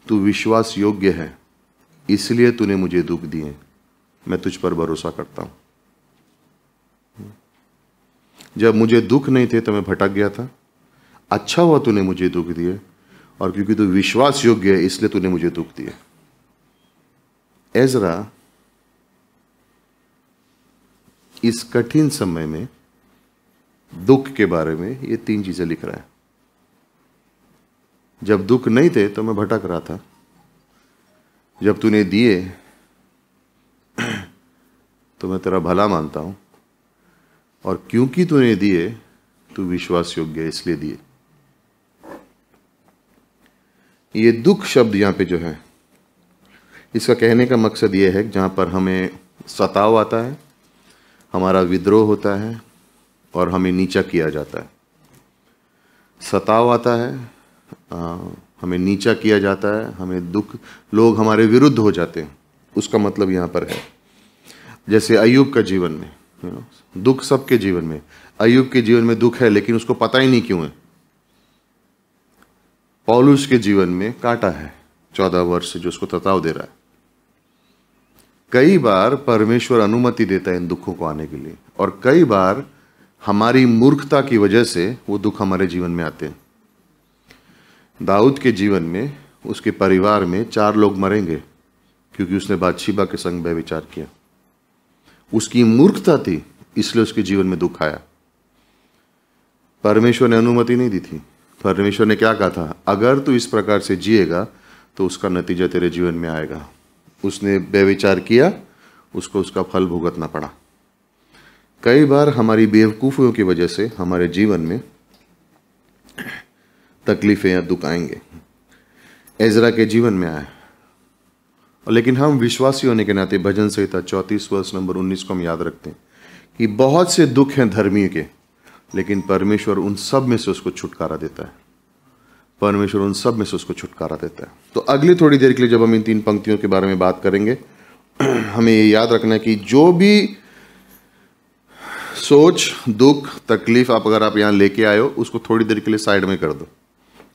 तू विश्वास योग्य है, इसलिए तूने मुझे दुख दिए। मैं तुझ पर भरोसा करता हूँ। जब मुझे दुख नहीं थे तो मैं भटक गया था। अच्छा हुआ तूने मुझे दुख दिए और क्योंकि तू विश्वास योग्य है, इसलिए तूने मुझे दुख दिए। एजरा, इस कठिन समय में दुख के बारे में ये तीन चीज़ें लिख रहा है। जब दुख नहीं थे तो मैं भटक रहा था। जब तूने दिए तो मैं तेरा भला मानता हूँ। और क्योंकि तूने दिए तू विश्वास योग्य है इसलिए दिए। ये दुख शब्द यहाँ पे जो है इसका कहने का मकसद ये है जहाँ पर हमें सताव आता है हमारा विद्रोह होता है और हमें नीचा किया जाता है। सताव आता है आ, हमें नीचा किया जाता है हमें दुख लोग हमारे विरुद्ध हो जाते हैं। उसका मतलब यहाँ पर है। जैसे अयुब का जीवन में दुख सबके जीवन में। अयुब के जीवन में दुख है, लेकिन उसको पता ही नहीं क्यों है। पौलुस के जीवन में काटा है, चौदह वर्ष से जो उसको तताव दे रहा है। कई बार परमेश्वर अनुमति देता है इन दुखों को आने के लिए, और कई बार हमारी मूर्खता की वजह से वो दुख हमारे जीवन में आते हैं। दाऊद के जीवन में उसके परिवार में चार लोग मरेंगे, क्योंकि उसने बादशीबा के संग वह विचार किया। उसकी मूर्खता थी, इसलिए उसके जीवन में दुख आया। परमेश्वर ने अनुमति नहीं दी थी। परमेश्वर ने क्या कहा था? अगर तू इस प्रकार से जिएगा तो उसका नतीजा तेरे जीवन में आएगा। उसने बेविचार किया, उसको उसका फल भुगतना पड़ा। कई बार हमारी बेवकूफ़ियों की वजह से हमारे जीवन में तकलीफ़ें या दुख आएँगे। एजरा के जीवन में आए और लेकिन हम विश्वासी होने के नाते भजन संहिता चौंतीस वर्ष नंबर उन्नीस को हम याद रखते हैं कि बहुत से दुख हैं धर्मी के, लेकिन परमेश्वर उन सब में से उसको छुटकारा देता है। परमेश्वर उन सब में से उसको छुटकारा देता है। तो अगली थोड़ी देर के लिए जब हम इन तीन पंक्तियों के बारे में बात करेंगे, हमें ये याद रखना है कि जो भी सोच, दुख, तकलीफ़ आप अगर आप यहाँ लेके आए हो, उसको थोड़ी देर के लिए साइड में कर दो।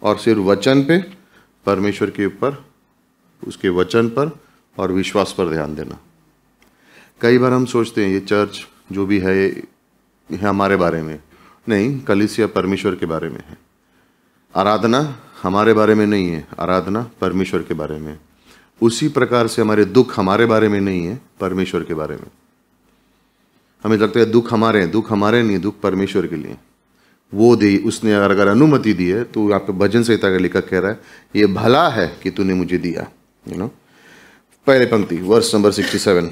और सिर्फ़ वचन पे, परमेश्वर के ऊपर, उसके वचन पर और विश्वास पर ध्यान देना। कई बार हम सोचते हैं, ये चर्च जो भी है, ये हमारे बारे में। नहीं, कलिसिया परमेश्वर के बारे में है। आराधना हमारे बारे में नहीं है। आराधना परमेश्वर के बारे में। उसी प्रकार से हमारे दुख हमारे बारे में नहीं है, परमेश्वर के बारे में। हमें लगता है, दुख हमारे हैं, दुख हमारे नहीं दुख परमेश्वर के लिए। वो दे, उसने अगर अगर अनुमति दी है तो यहाँ भजन संहिता का लेखक कह रहा है, ये भला है कि तूने मुझे दिया यू you नो पहले पंक्ति, वर्ष नंबर सिक्सटी सेवन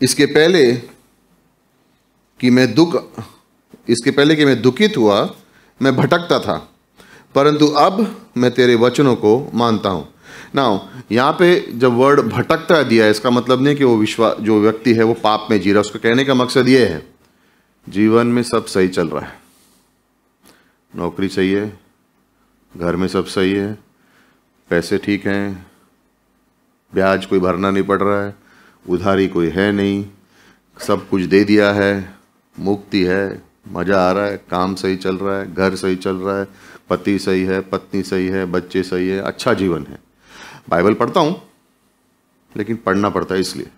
इसके पहले कि मैं दुख, इसके पहले कि मैं दुखित हुआ, मैं भटकता था, परंतु अब मैं तेरे वचनों को मानता हूँ। ना यहाँ पे जब वर्ड भटकता दिया, इसका मतलब नहीं कि वो विश्वास जो व्यक्ति है वो पाप में जी रहा उसको कहने का मकसद ये है, जीवन में सब सही चल रहा है। नौकरी सही है, घर में सब सही है पैसे ठीक हैं, ब्याज कोई भरना नहीं पड़ रहा है, उधारी कोई है नहीं, सब कुछ दे दिया है, मुक्ति है, मज़ा आ रहा है, काम सही चल रहा है, घर सही चल रहा है, पति सही है, पत्नी सही है, बच्चे सही है अच्छा जीवन है। बाइबल पढ़ता हूँ, लेकिन पढ़ना पड़ता है इसलिए।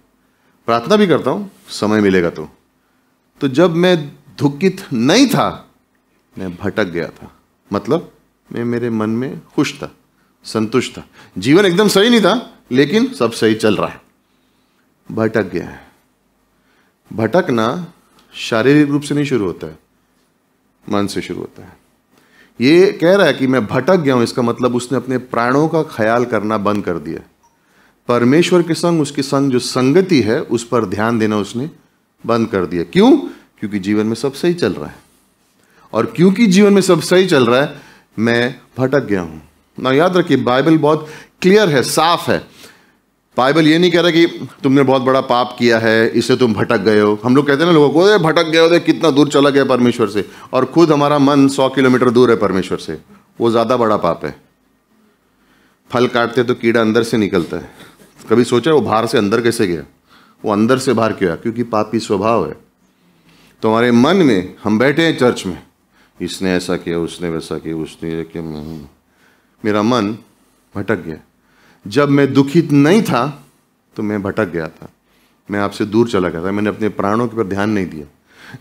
प्रार्थना भी करता हूँ, समय मिलेगा तो। तो जब मैं दुखित नहीं था, मैं भटक गया था। मतलब मैं मेरे मन में खुश था। संतुष्ट था। जीवन एकदम सही नहीं था, लेकिन सब सही चल रहा है। भटक गया है। भटकना शारीरिक रूप से नहीं शुरू होता है, मन से शुरू होता है। ये कह रहा है कि मैं भटक गया हूँ, इसका मतलब उसने अपने प्राणों का ख्याल करना बंद कर दिया परमेश्वर के संग, उसके संग जो संगति है, उस पर ध्यान देना उसने बंद कर दिया। क्यों? क्योंकि जीवन में सब सही चल रहा है। और क्योंकि जीवन में सब सही चल रहा है, मैं भटक गया हूँ। ना याद रखिए, बाइबल बहुत क्लियर है, साफ़ है। बाइबल ये नहीं कह रहा कि तुमने बहुत बड़ा पाप किया है इससे तुम भटक गए हो। हम लोग कहते हैं ना लोगों को, अरे, भटक गए हो दे कितना दूर चला गया परमेश्वर से। और खुद हमारा मन सौ किलोमीटर दूर है परमेश्वर से। वो ज़्यादा बड़ा पाप है। फल काटते तो कीड़ा अंदर से निकलता है। कभी सोचा वो बाहर से अंदर कैसे गया? वो अंदर से बाहर क्यों क्योंकि पापी स्वभाव है। तो हमारे मन में हम बैठे हैं चर्च में। इसने ऐसा किया, उसने वैसा किया, उसने किया मेरा मन भटक गया। जब मैं दुखित नहीं था तो मैं भटक गया था। मैं आपसे दूर चला गया था। मैंने अपने प्राणों के पर ध्यान नहीं दिया।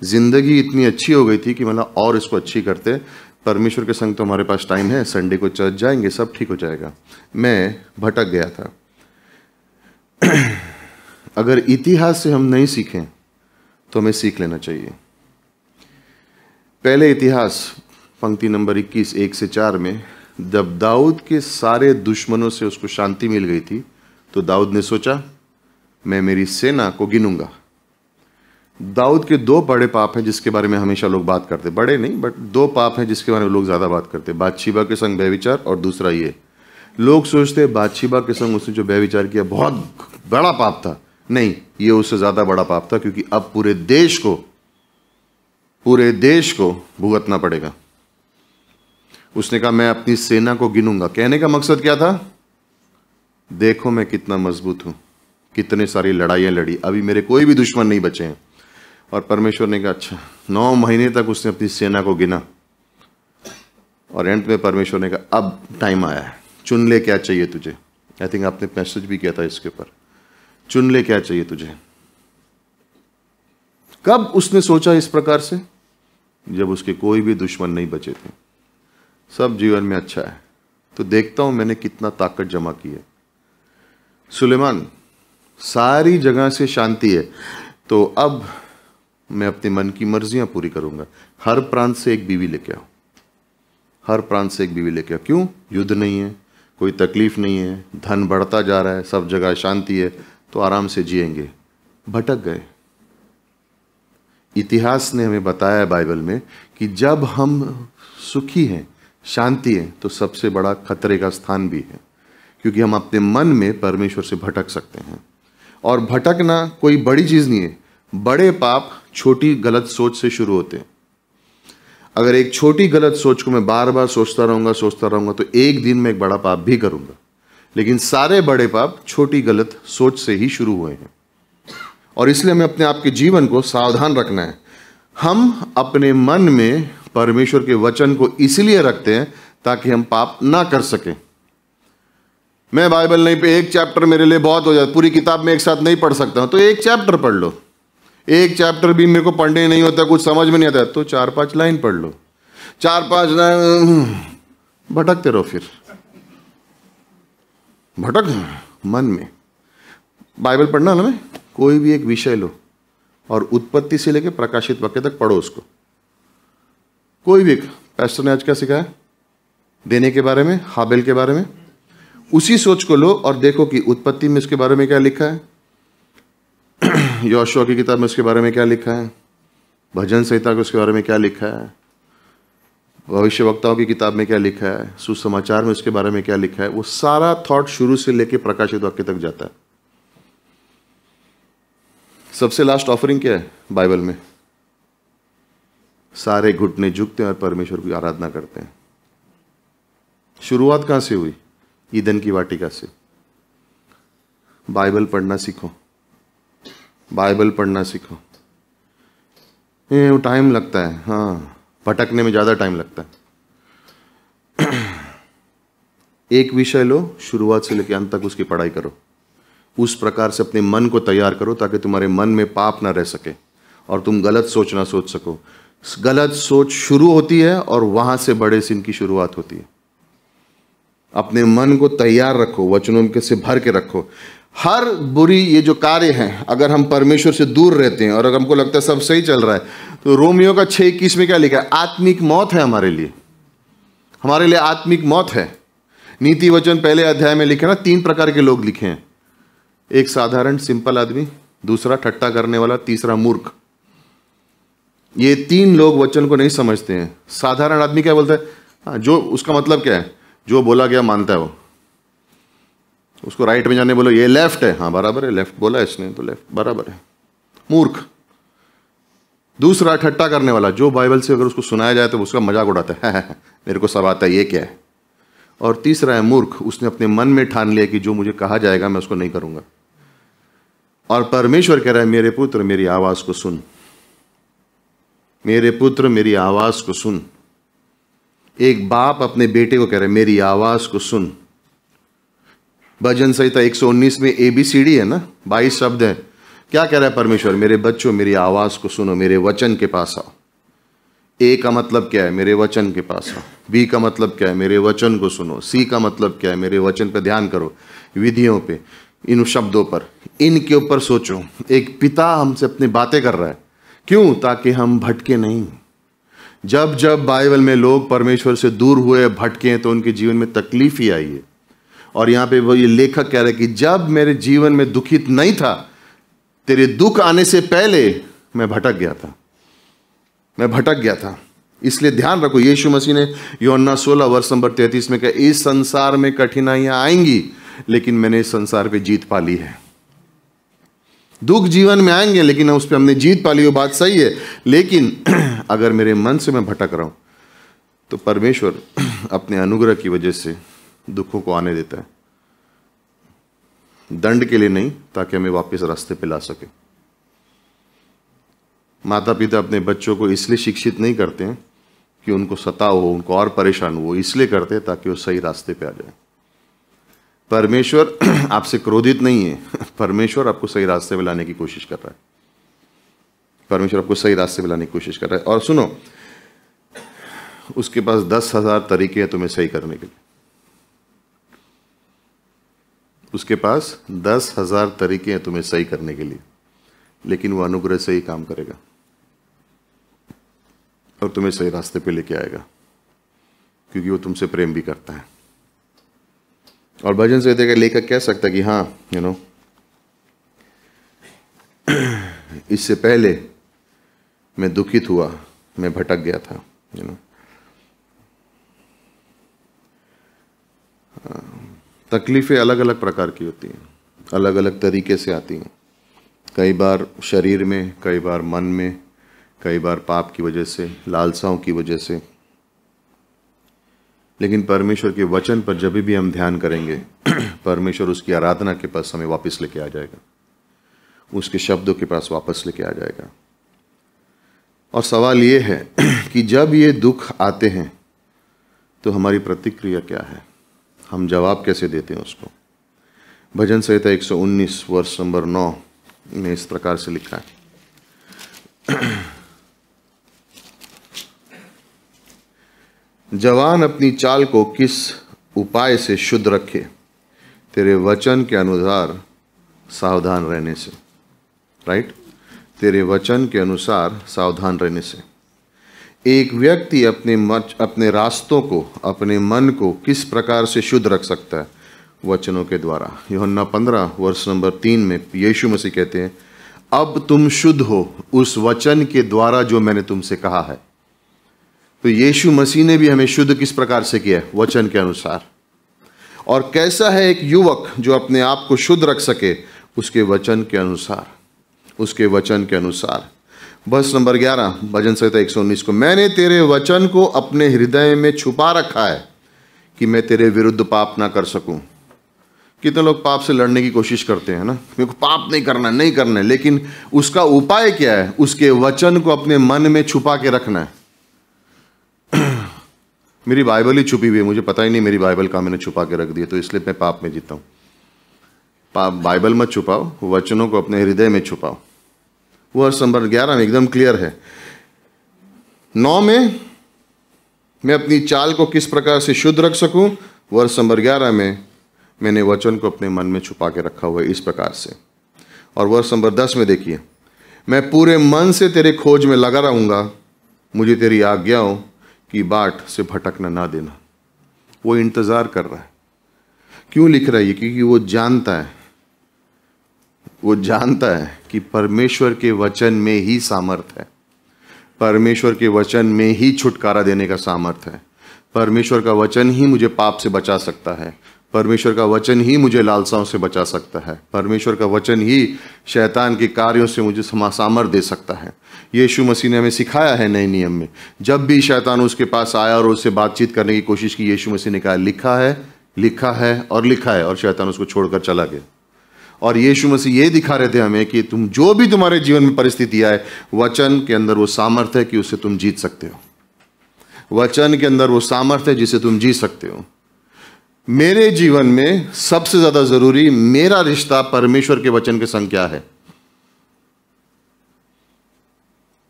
ज़िंदगी इतनी अच्छी हो गई थी कि मतलब और इसको अच्छी करते। परमेश्वर के संग तो हमारे पास टाइम है। संडे को चर्च जाएँगे, सब ठीक हो जाएगा। मैं भटक गया था। अगर इतिहास से हम नहीं सीखें तो हमें सीख लेना चाहिए। पहले इतिहास, पंक्ति नंबर 21 एक से चार में जब दाऊद के सारे दुश्मनों से उसको शांति मिल गई थी तो दाऊद ने सोचा, मैं मेरी सेना को गिनूँगा। दाऊद के दो बड़े पाप हैं जिसके बारे में हमेशा लोग बात करते। बड़े नहीं बट दो पाप हैं जिसके बारे में लोग ज़्यादा बात करते। बादशीबा के संग व्यविचार और दूसरा ये। लोग सोचते बादशीबा के संग उसने जो व्यविचार किया, बहुत बड़ा पाप था। नहीं, ये उससे ज़्यादा बड़ा पाप था, क्योंकि अब पूरे देश को, पूरे देश को भुगतना पड़ेगा। उसने कहा, मैं अपनी सेना को गिनूँगा। कहने का मकसद क्या था? देखो मैं कितना मज़बूत हूँ, कितने सारी लड़ाइयाँ लड़ी, अभी मेरे कोई भी दुश्मन नहीं बचे हैं। और परमेश्वर ने कहा अच्छा नौ महीने तक उसने अपनी सेना को गिना। और एंड में परमेश्वर ने कहा, अब टाइम आया है, चुन ले क्या चाहिए तुझे। आई थिंक आपने मैसेज भी किया था इसके ऊपर। चुन ले क्या चाहिए तुझे? कब उसने सोचा इस प्रकार से? जब उसके कोई भी दुश्मन नहीं बचे थे। सब जीवन में अच्छा है। तो देखता हूँ मैंने कितना ताकत जमा की है। सुलेमान, सारी जगह से शांति है। तो अब मैं अपने मन की मर्जियाँ पूरी करूँगा। हर प्रांत से एक बीवी लेके आओ। हर प्रांत से एक बीवी लेके आओ। क्यों? युद्ध नहीं है, कोई तकलीफ़ नहीं है, धन बढ़ता जा रहा है, सब जगह शांति है तो आराम से जिएँगे। भटक गए। इतिहास ने हमें बताया बाइबल में कि जब हम सुखी हैं शांति है तो सबसे बड़ा खतरे का स्थान भी है, क्योंकि हम अपने मन में परमेश्वर से भटक सकते हैं। और भटकना कोई बड़ी चीज़ नहीं है, बड़े पाप छोटी गलत सोच से शुरू होते हैं। अगर एक छोटी गलत सोच को मैं बार बार सोचता रहूँगा सोचता रहूँगा तो एक दिन में एक बड़ा पाप भी करूँगा। लेकिन सारे बड़े पाप छोटी गलत सोच से ही शुरू हुए हैं। और इसलिए हमें अपने आप के जीवन को सावधान रखना है। हम अपने मन में परमेश्वर के वचन को इसलिए रखते हैं ताकि हम पाप ना कर सकें। मैं बाइबल नहीं पे एक चैप्टर मेरे लिए बहुत हो जाता पूरी किताब में एक साथ नहीं पढ़ सकता तो एक चैप्टर पढ़ लो। एक चैप्टर भी मेरे को पढ़ने नहीं होता, कुछ समझ में नहीं आता तो चार पाँच लाइन पढ़ लो। चार पाँच लाइन भटकते रहो फिर। भटक, मन में। बाइबल पढ़ना ना मैं? कोई भी एक विषय लो और उत्पत्ति से लेकर प्रकाशित वाक्य तक पढ़ो उसको। कोई भी पैस्टर ने आज क्या सिखाया? देने के बारे में, हाबिल के बारे में। उसी सोच को लो और देखो कि उत्पत्ति में इसके बारे में क्या लिखा है। योशुआ की किताब में उसके बारे में क्या लिखा है। भजन संहिता के उसके बारे में क्या लिखा है। भविष्य वक्ताओं की किताब में क्या लिखा है। सुसमाचार में उसके बारे में क्या लिखा है। वो सारा थॉट शुरू से लेके प्रकाशित वाक्य तक जाता है। सबसे लास्ट ऑफरिंग क्या है? बाइबल में। सारे घुटने झुकते हैं और परमेश्वर की आराधना करते हैं। शुरुआत कहाँ से हुई? ईदन की वाटिका से। बाइबल पढ़ना सीखो। बाइबल पढ़ना सीखो। ये टाइम लगता है हाँ भटकने में ज़्यादा टाइम लगता है। एक विषय लो, शुरुआत से लेकर अंत तक उसकी पढ़ाई करो। उस प्रकार से अपने मन को तैयार करो ताकि तुम्हारे मन में पाप ना रह सके और तुम गलत सोचना सोच सको। गलत सोच शुरू होती है और वहाँ से बड़े सिन की शुरुआत होती है। अपने मन को तैयार रखो, वचनों के से भर के रखो। हर बुरी ये जो कार्य हैं, अगर हम परमेश्वर से दूर रहते हैं और अगर हमको लगता है सब सही चल रहा है तो रोमियो का छह इक्कीस में क्या लिखा है? आत्मिक मौत है हमारे लिए। हमारे लिए आत्मिक मौत है। नीति वचन पहले अध्याय में लिखे ना, तीन प्रकार के लोग लिखे हैं। एक साधारण, सिंपल आदमी, दूसरा ठट्टा करने वाला, तीसरा मूर्ख। ये तीन लोग वचन को नहीं समझते हैं। साधारण आदमी क्या बोलता है? हाँ, जो उसका मतलब क्या है? जो बोला गया मानता है वो। उसको राइट में जाने बोलो ये लेफ़्ट है। हाँ बराबर है लेफ़्ट बोला इसने तो लेफ़्ट बराबर है। मूर्ख। दूसरा ठट्टा करने वाला जो बाइबल से अगर उसको सुनाया जाए तो उसका मज़ाक उड़ाता है। मेरे को सब आता है ये क्या है? और तीसरा है मूर्ख उसने अपने मन में ठान लिया कि जो मुझे कहा जाएगा मैं उसको नहीं करूँगा। और परमेश्वर कह रहा है मेरे पुत्र मेरी आवाज़ को सुन। मेरे पुत्र, मेरी आवाज़ को सुन। एक बाप अपने बेटे को कह रहे मेरी आवाज़ को सुन। भजन संहिता 119 में ए बी सी डी है ना? बाईस शब्द है। क्या कह रहा है परमेश्वर? मेरे बच्चों, मेरी आवाज़ को सुनो, मेरे वचन के पास आओ। ए का मतलब क्या है? मेरे वचन के पास आओ। बी का मतलब क्या है? मेरे वचन को सुनो। सी का मतलब क्या है? मेरे वचन पर ध्यान करो। विधियों पे, इन शब्दों पर। इनके ऊपर सोचो। एक पिता हमसे अपनी बातें कर रहा है। क्यों ताकि हम भटके नहीं? जब जब बाइबल में लोग परमेश्वर से दूर हुए, भटके हैं तो उनके जीवन में तकलीफ़ ही आई है। और यहाँ पे वो ये लेखक कह रहे कि जब मेरे जीवन में दुखित नहीं था, तेरे दुख आने से पहले मैं भटक गया था। मैं भटक गया था। इसलिए ध्यान रखो, यीशु मसीह ने योन्ना सोलह वर्ष नंबर तैतीस में कहा, इस संसार में कठिनाइयाँ आएँगी, लेकिन मैंने इस संसार पे जीत पा ली है। दुख जीवन में आएँगे, लेकिन उस पर हमने जीत पा ली वो बात सही है। लेकिन अगर मेरे मन से मैं भटक रहा हूँ तो परमेश्वर अपने अनुग्रह की वजह से दुखों को आने देता है। दंड के लिए नहीं, ताकि हमें वापस रास्ते पे ला सके। माता पिता अपने बच्चों को इसलिए शिक्षित नहीं करते हैं कि उनको सताओ हो, उनको और परेशान हो इसलिए करते हैं ताकि वो सही रास्ते पे आ जाए। परमेश्वर आपसे क्रोधित नहीं है। परमेश्वर आपको सही रास्ते में लाने की कोशिश कर रहा है। परमेश्वर आपको सही रास्ते में लाने की कोशिश कर रहा है। और सुनो, उसके पास दस हज़ार तरीके हैं तुम्हें सही करने के लिए। उसके पास दस हज़ार तरीके हैं तुम्हें सही करने के लिए। लेकिन वो अनुग्रह से ही काम करेगा। और तुम्हें सही रास्ते पे लेके आएगा। क्योंकि वो तुमसे प्रेम भी करता है। और भजन से देखा लेकर कह सकता कि हाँ यू नो इससे पहले मैं दुखित हुआ, मैं भटक गया था यू नो तकलीफ़ें अलग अलग प्रकार की होती हैं अलग अलग तरीके से आती हैं। कई बार शरीर में, कई बार मन में, कई बार पाप की वजह से, लालसाओं की वजह से लेकिन परमेश्वर के वचन पर जब भी हम ध्यान करेंगे, परमेश्वर उसकी आराधना के पास हमें वापस लेके आ जाएगा। उसके शब्दों के पास वापस लेके आ जाएगा। और सवाल ये है कि जब ये दुख आते हैं तो हमारी प्रतिक्रिया क्या है? हम जवाब कैसे देते हैं उसको? भजन संहिता 119 वर्ष नंबर 9 में इस प्रकार से लिखा है। जवान अपनी चाल को किस उपाय से शुद्ध रखे? तेरे वचन के अनुसार सावधान रहने से। राइट तेरे वचन के अनुसार सावधान रहने से। एक व्यक्ति अपने मच अपने रास्तों को, अपने मन को किस प्रकार से शुद्ध रख सकता है? वचनों के द्वारा। योहन्ना पंद्रह, वर्ष नंबर तीन में यीशु मसीह कहते हैं, अब तुम शुद्ध हो उस वचन के द्वारा जो मैंने तुमसे कहा है। तो यीशु मसीह ने भी हमें शुद्ध किस प्रकार से किया वचन के अनुसार। और कैसा है एक युवक जो अपने आप को शुद्ध रख सके? उसके वचन के अनुसार। उसके वचन के अनुसार। बस नंबर ग्यारह, भजन संहिता एक सौ उन्नीस को, मैंने तेरे वचन को अपने हृदय में छुपा रखा है कि मैं तेरे विरुद्ध पाप ना कर सकूँ। कितने लोग पाप से लड़ने की कोशिश करते हैं ना? मेरे को पाप नहीं करना नहीं करना है, लेकिन उसका उपाय क्या है? उसके वचन को अपने मन में छुपा के रखना है। मेरी बाइबल ही छुपी हुई है, मुझे पता ही नहीं मेरी बाइबल का मैंने छुपा के रख दिया तो इसलिए मैं पाप में जीता हूँ। पाप, बाइबल मत छुपाओ, वचनों को अपने हृदय में छुपाओ। वर्ष नंबर ग्यारह में एकदम क्लियर है। नौ में मैं अपनी चाल को किस प्रकार से शुद्ध रख सकूँ? वर्ष नंबर ग्यारह में मैंने वचन को अपने मन में छुपा के रखा हुआ है इस प्रकार से। और वर्ष नंबर दस में देखिए, मैं पूरे मन से तेरे खोज में लगा रहूँगा, मुझे तेरी आज्ञाओं की बाट से भटकना ना देना। वो इंतज़ार कर रहा है। क्यों लिख रहा है ये? क्योंकि वो जानता है। वो जानता है कि परमेश्वर के वचन में ही सामर्थ है। परमेश्वर के वचन में ही छुटकारा देने का सामर्थ है। परमेश्वर का वचन ही मुझे पाप से बचा सकता है। परमेश्वर का वचन ही मुझे लालसाओं से बचा सकता है। परमेश्वर का वचन ही शैतान के कार्यों से मुझे सामर दे सकता है। यीशु मसीह ने हमें सिखाया है नए नियम में। जब भी शैतान उसके पास आया और उससे बातचीत करने की कोशिश की, यीशु मसीह ने कहा, लिखा है लिखा है और लिखा है। और शैतान उसको छोड़कर चला गया। और यीशु मसीह ये दिखा रहे थे हमें कि तुम जो भी तुम्हारे जीवन में परिस्थिति आए, वचन के अंदर वो सामर्थ्य है कि उससे तुम जीत सकते हो। वचन के अंदर वो सामर्थ्य है जिसे तुम जीत सकते हो। मेरे जीवन में सबसे ज़्यादा ज़रूरी मेरा रिश्ता परमेश्वर के वचन के संग क्या है?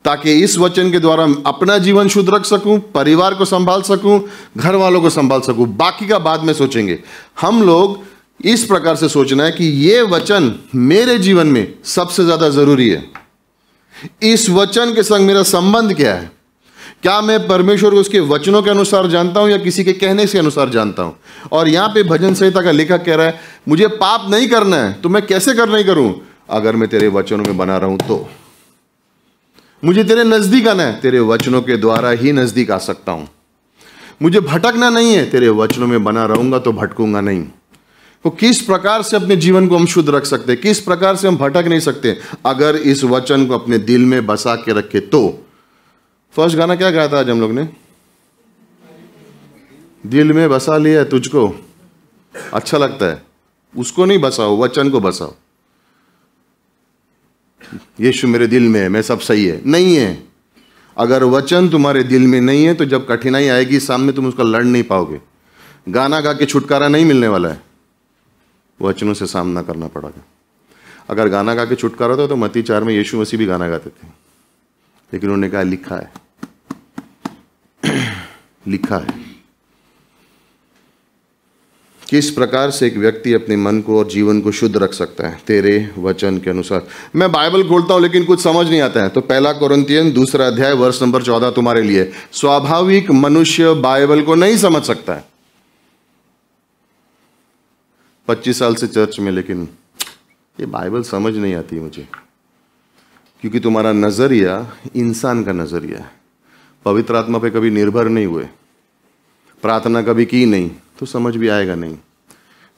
ताकि इस वचन के द्वारा अपना जीवन शुद्ध रख सकूँ, परिवार को संभाल सकूँ घर वालों को संभाल सकूँ। बाकी का बाद में सोचेंगे। हम लोग इस प्रकार से सोचना है कि यह वचन मेरे जीवन में सबसे ज़्यादा ज़रूरी है। इस वचन के संग मेरा संबंध क्या है? क्या मैं परमेश्वर को उसके वचनों के अनुसार जानता हूँ या किसी के कहने से अनुसार जानता हूँ? और यहाँ पे भजन संहिता का लेखक कह रहा है, मुझे पाप नहीं करना है तो मैं कैसे कर नहीं करूँ? अगर मैं तेरे वचनों में बना रहा तो। मुझे तेरे नज़दीक आना है, तेरे वचनों के द्वारा ही नज़दीक आ सकता हूँ। मुझे भटकना नहीं है, तेरे वचनों में बना रहूँगा तो भटकूँगा नहीं। तो किस प्रकार से अपने जीवन को हम शुद्ध रख सकते किस प्रकार से हम भटक नहीं सकते? अगर इस वचन को अपने दिल में बसा के रखे तो। फ़र्स्ट गाना क्या गाया था आज हम लोग ने? दिल में बसा लिया तुझको। अच्छा लगता है। उसको नहीं बसाओ, वचन को बसाओ। यीशु मेरे दिल में है, मैं सब सही है। नहीं है। अगर वचन तुम्हारे दिल में नहीं है तो जब कठिनाई आएगी, सामने तुम उसका लड़ नहीं पाओगे। गाना गा के छुटकारा नहीं मिलने वाला है। वचनों से सामना करना पड़ेगा अगर गाना गा के छुटकारा था तो मती चार में यीशु मसीह भी गाना गाते थे। लेकिन उन्होंने कहा, लिखा है। लिखा है। किस प्रकार से एक व्यक्ति अपने मन को और जीवन को शुद्ध रख सकता है? तेरे वचन के अनुसार। मैं बाइबल खोलता हूँ, लेकिन कुछ समझ नहीं आता है। तो पहला कोरंतियन दूसरा अध्याय, वर्ष नंबर चौदह तुम्हारे लिए। स्वाभाविक मनुष्य बाइबल को नहीं समझ सकता है। पच्चीस साल से चर्च में, लेकिन ये बाइबल समझ नहीं आती मुझे। क्योंकि तुम्हारा नज़रिया इंसान का नज़रिया है। पवित्र आत्मा पे कभी निर्भर नहीं हुए। प्रार्थना कभी की नहीं तो समझ भी आएगा नहीं।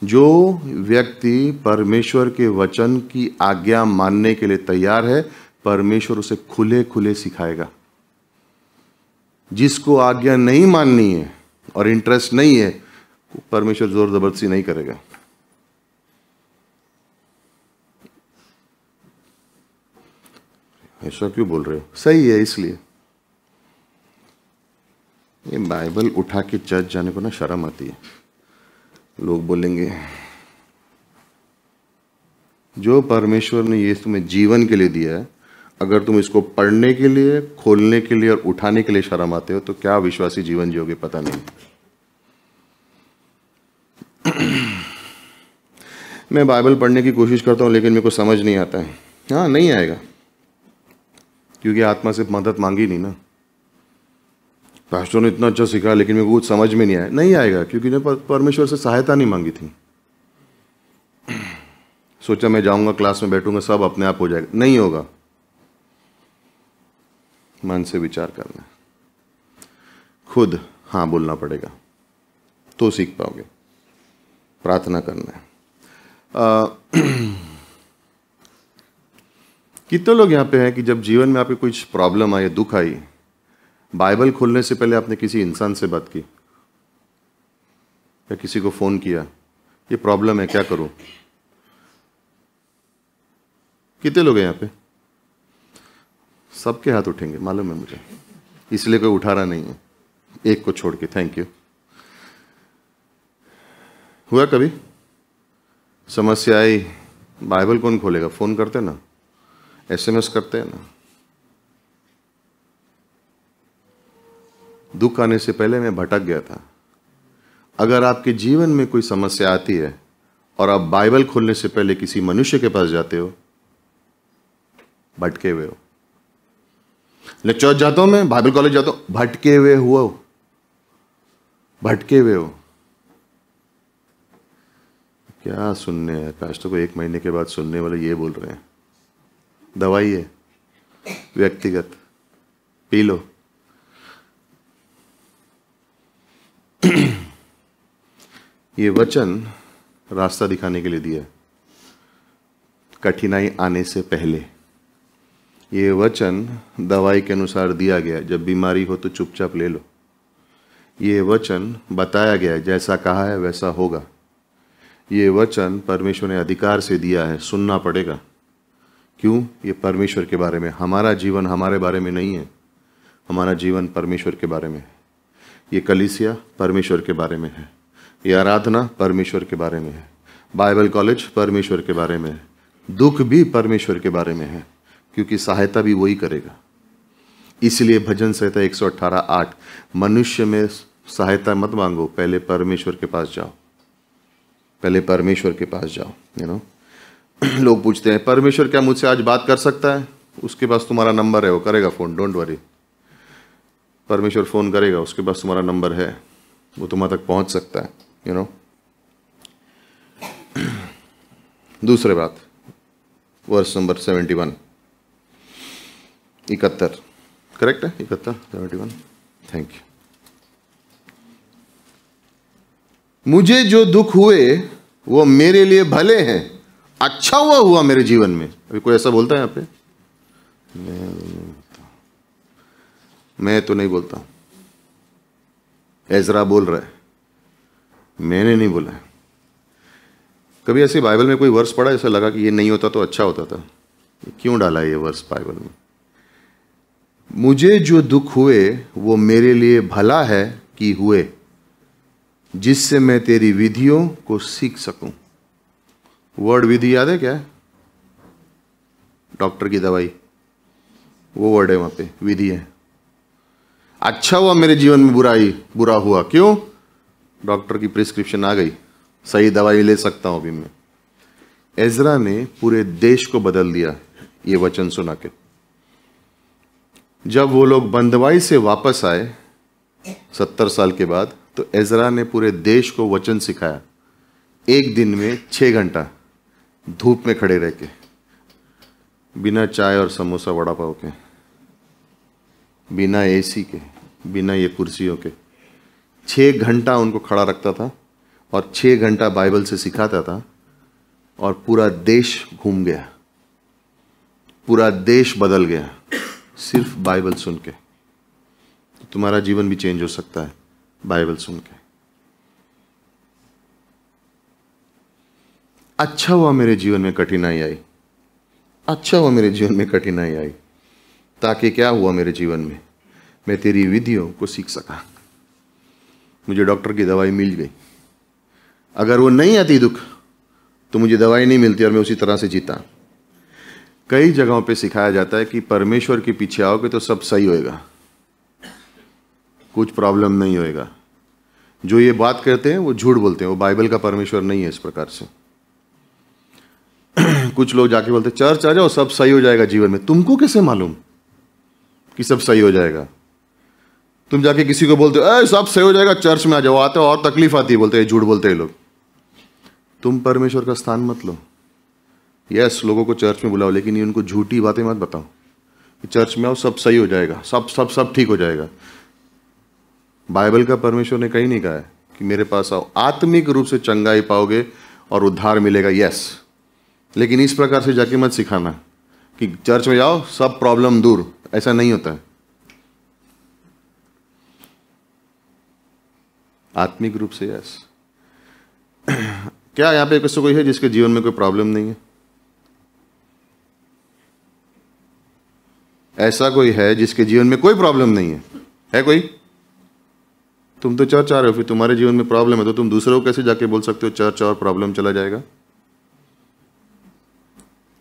जो व्यक्ति परमेश्वर के वचन की आज्ञा मानने के लिए तैयार है, परमेश्वर उसे खुले खुले सिखाएगा। जिसको आज्ञा नहीं माननी है और इंटरेस्ट नहीं है परमेश्वर ज़ोर ज़बरदस्ती नहीं करेगा। ऐसा क्यों बोल रहे हो? सही है, इसलिए। ये बाइबल उठा के चर्च जाने को ना शर्म आती है। लोग बोलेंगे, जो परमेश्वर ने ये तुम्हें जीवन के लिए दिया है, अगर तुम इसको पढ़ने के लिए, खोलने के लिए और उठाने के लिए शर्म आते हो तो क्या विश्वासी जीवन जियोगे, पता नहीं। मैं बाइबल पढ़ने की कोशिश करता हूँ, लेकिन मेरे को समझ नहीं आता है। हाँ नहीं आएगा। क्योंकि आत्मा से मदद मांगी नहीं ना। पास्टर ने इतना अच्छा सिखाया लेकिन मेरे को कुछ समझ में नहीं आया। नहीं आएगा, क्योंकि ने परमेश्वर से सहायता नहीं मांगी थी। सोचा मैं जाऊँगा, क्लास में बैठूँगा, सब अपने आप हो जाएगा। नहीं होगा। मन से विचार करना। खुद हाँ बोलना पड़ेगा। तो सीख पाओगे। प्रार्थना करना है। कितने लोग यहाँ पे हैं कि जब जीवन में आपके कुछ प्रॉब्लम आई, दुख आई बाइबल खोलने से पहले आपने किसी इंसान से बात की? या किसी को फ़ोन किया? ये प्रॉब्लम है, क्या करूँ? कितने लोग हैं यहाँ पे? सबके हाथ उठेंगे, मालूम है मुझे। इसलिए कोई उठा रहा नहीं है। एक को छोड़ के थैंक यू हुआ कभी? समस्या आई बाइबल कौन खोलेगा? फ़ोन करते ना। एसएमएस करते हैं ना। दुख आने से पहले मैं भटक गया था। अगर आपके जीवन में कोई समस्या आती है और आप बाइबल खोलने से पहले किसी मनुष्य के पास जाते हो, भटके हुए हो। लेक्चर जाता हूँ मैं, बाइबल कॉलेज जाता हूँ, भटके हुए हुआ भटके हुए हो। क्या सुनने हैं? पास्टर को एक महीने के बाद सुनने वाले ये बोल रहे हैं। दवाई है, व्यक्तिगत। पी लो। ये वचन रास्ता दिखाने के लिए दिया कठिनाई आने से पहले। ये वचन दवाई के अनुसार दिया गया जब बीमारी हो तो चुपचाप ले लो। ये वचन बताया गया जैसा कहा है वैसा होगा। ये वचन परमेश्वर ने अधिकार से दिया है। सुनना पड़ेगा। क्यों? ये परमेश्वर के बारे में। हमारा जीवन हमारे बारे में नहीं है। हमारा जीवन परमेश्वर के बारे में है। ये कलिसिया परमेश्वर के बारे में है। ये आराधना परमेश्वर के बारे में है। बाइबल कॉलेज परमेश्वर के बारे में है। दुख भी परमेश्वर के बारे में है, क्योंकि सहायता भी वही करेगा। इसलिए भजन संहिता एक सौ अट्ठारह आठ, मनुष्य में सहायता मत मांगो, पहले परमेश्वर के पास जाओ। पहले परमेश्वर के पास जाओ यू you नो लोग पूछते हैं, परमेश्वर क्या मुझसे आज बात कर सकता है? उसके पास तुम्हारा नंबर है। वो करेगा फ़ोन डोंट वरी परमेश्वर फ़ोन करेगा, उसके पास तुम्हारा नंबर है। वो तुम्हारा तक पहुँच सकता है यू you नो know? दूसरे बात, वर्ष नंबर सेवेंटी वन। इकहत्तर। करेक्ट है? इकहत्तर, सेवेंटी वन। थैंक यू मुझे जो दुख हुए, वो मेरे लिए भले हैं। अच्छा हुआ हुआ मेरे जीवन में। अभी कोई ऐसा बोलता है यहाँ पे? मैं मैं तो नहीं बोलता। एजरा बोल रहा है। मैंने नहीं बोला कभी ऐसे बाइबल में कोई वर्ष पढ़ा ऐसा लगा कि ये नहीं होता तो अच्छा होता था। क्यों डाला ये वर्ष बाइबल में? मुझे जो दुख हुए, वो मेरे लिए भला है कि हुए, जिससे मैं तेरी विधियों को सीख सकूँ। वर्ड विधि याद है क्या? डॉक्टर की दवाई। वो वर्ड है वहाँ पे, विधि है। अच्छा हुआ मेरे जीवन में बुराई, बुरा हुआ। क्यों? डॉक्टर की प्रिस्क्रिप्शन आ गई। सही दवाई ले सकता हूँ अभी मैं। एजरा ने पूरे देश को बदल दिया, ये वचन सुना के। जब वो लोग बंदवाई से वापस आए, सत्तर साल के बाद तो एजरा ने पूरे देश को वचन सिखाया। एक दिन में छह घंटा। धूप में खड़े रह के, बिना चाय और समोसा वड़ा पाव के, बिना एसी के, बिना ये कुर्सियों के छः घंटा उनको खड़ा रखता था और छः घंटा बाइबल से सिखाता था और पूरा देश घूम गया, पूरा देश बदल गया, सिर्फ़ बाइबल सुन के। तो तुम्हारा जीवन भी चेंज हो सकता है, बाइबल सुन के। अच्छा हुआ मेरे जीवन में कठिनाई आई। अच्छा हुआ मेरे जीवन में कठिनाई आई, ताकि क्या हुआ मेरे जीवन में? मैं तेरी विधियों को सीख सका। मुझे डॉक्टर की दवाई मिल गई। अगर वो नहीं आती दुख तो मुझे दवाई नहीं मिलती और मैं उसी तरह से जीता। कई जगहों पे सिखाया जाता है कि परमेश्वर के पीछे आओगे तो सब सही होएगा। कुछ प्रॉब्लम नहीं होएगा। जो ये बात कहते हैं, वो झूठ बोलते हैं। वो बाइबल का परमेश्वर नहीं है इस प्रकार से। कुछ लोग जाके बोलते, चर्च आ जाओ, सब सही हो जाएगा जीवन में। तुमको कैसे मालूम कि सब सही हो जाएगा? तुम जाके किसी को बोलते हो सब सही हो जाएगा, चर्च में आ जाओ, आते हो, और तकलीफ़ आती है, बोलते हैं, झूठ बोलते हैं लोग। तुम परमेश्वर का स्थान मत लो। यस लोगों को चर्च में बुलाओ, लेकिन ये उनको झूठी बातें मत बताओ कि चर्च में आओ, सब सही हो जाएगा, सब सब सब ठीक हो जाएगा। बाइबल का परमेश्वर ने कहीं नहीं कहा है कि मेरे पास आओ। आत्मिक रूप से चंगाई पाओगे और उद्धार मिलेगा यस लेकिन इस प्रकार से जाके मत सिखाना कि चर्च में जाओ, सब प्रॉब्लम दूर। ऐसा नहीं होता। है आत्मिक रूप से यस क्या यहाँ पे किसी कोई है जिसके जीवन में कोई प्रॉब्लम नहीं है? ऐसा कोई है जिसके जीवन में कोई प्रॉब्लम नहीं है। है कोई? तुम तो चर्च आ रहे हो, फिर तुम्हारे जीवन में प्रॉब्लम है तो तुम दूसरों को कैसे जाके बोल सकते हो, चर्च और प्रॉब्लम चला जाएगा?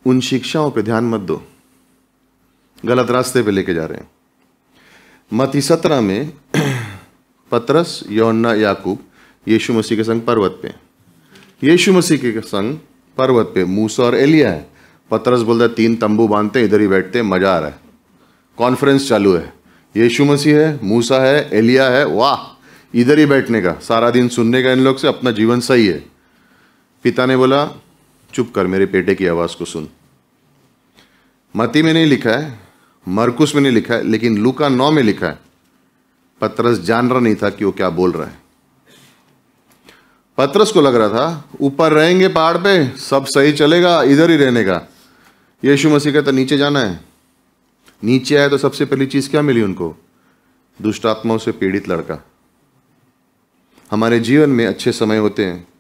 उन शिक्षाओं पे ध्यान मत दो। गलत रास्ते पे लेके जा रहे हैं। मती सत्रह में पतरस यौन्ना याकूब यीशु मसीह के संग पर्वत पे यीशु मसीह के संग पर्वत पे मूसा और एलिया है। पतरस बोलता है, तीन तंबू बांधते, इधर ही बैठते, मज़ा आ रहा है। कॉन्फ्रेंस चालू है। यीशु मसीह है, मूसा है, एलिया है, वाह! इधर ही बैठने का, सारा दिन सुनने का इन लोग से, अपना जीवन सही है। पिता ने बोला चुप कर मेरे पेटे की आवाज़ को सुन। मती में नहीं लिखा है, मरकुस में नहीं लिखा है, लेकिन लूका नौ में लिखा है। पत्रस जान रहा नहीं था कि वो क्या बोल रहा है। पत्रस को लग रहा था, ऊपर रहेंगे पहाड़ पे, सब सही चलेगा, इधर ही रहने का यीशु मसीह कहता नीचे जाना है। नीचे आए तो सबसे पहली चीज़ क्या मिली उनको? दुष्ट आत्माओं से पीड़ित लड़का। हमारे जीवन में अच्छे समय होते हैं।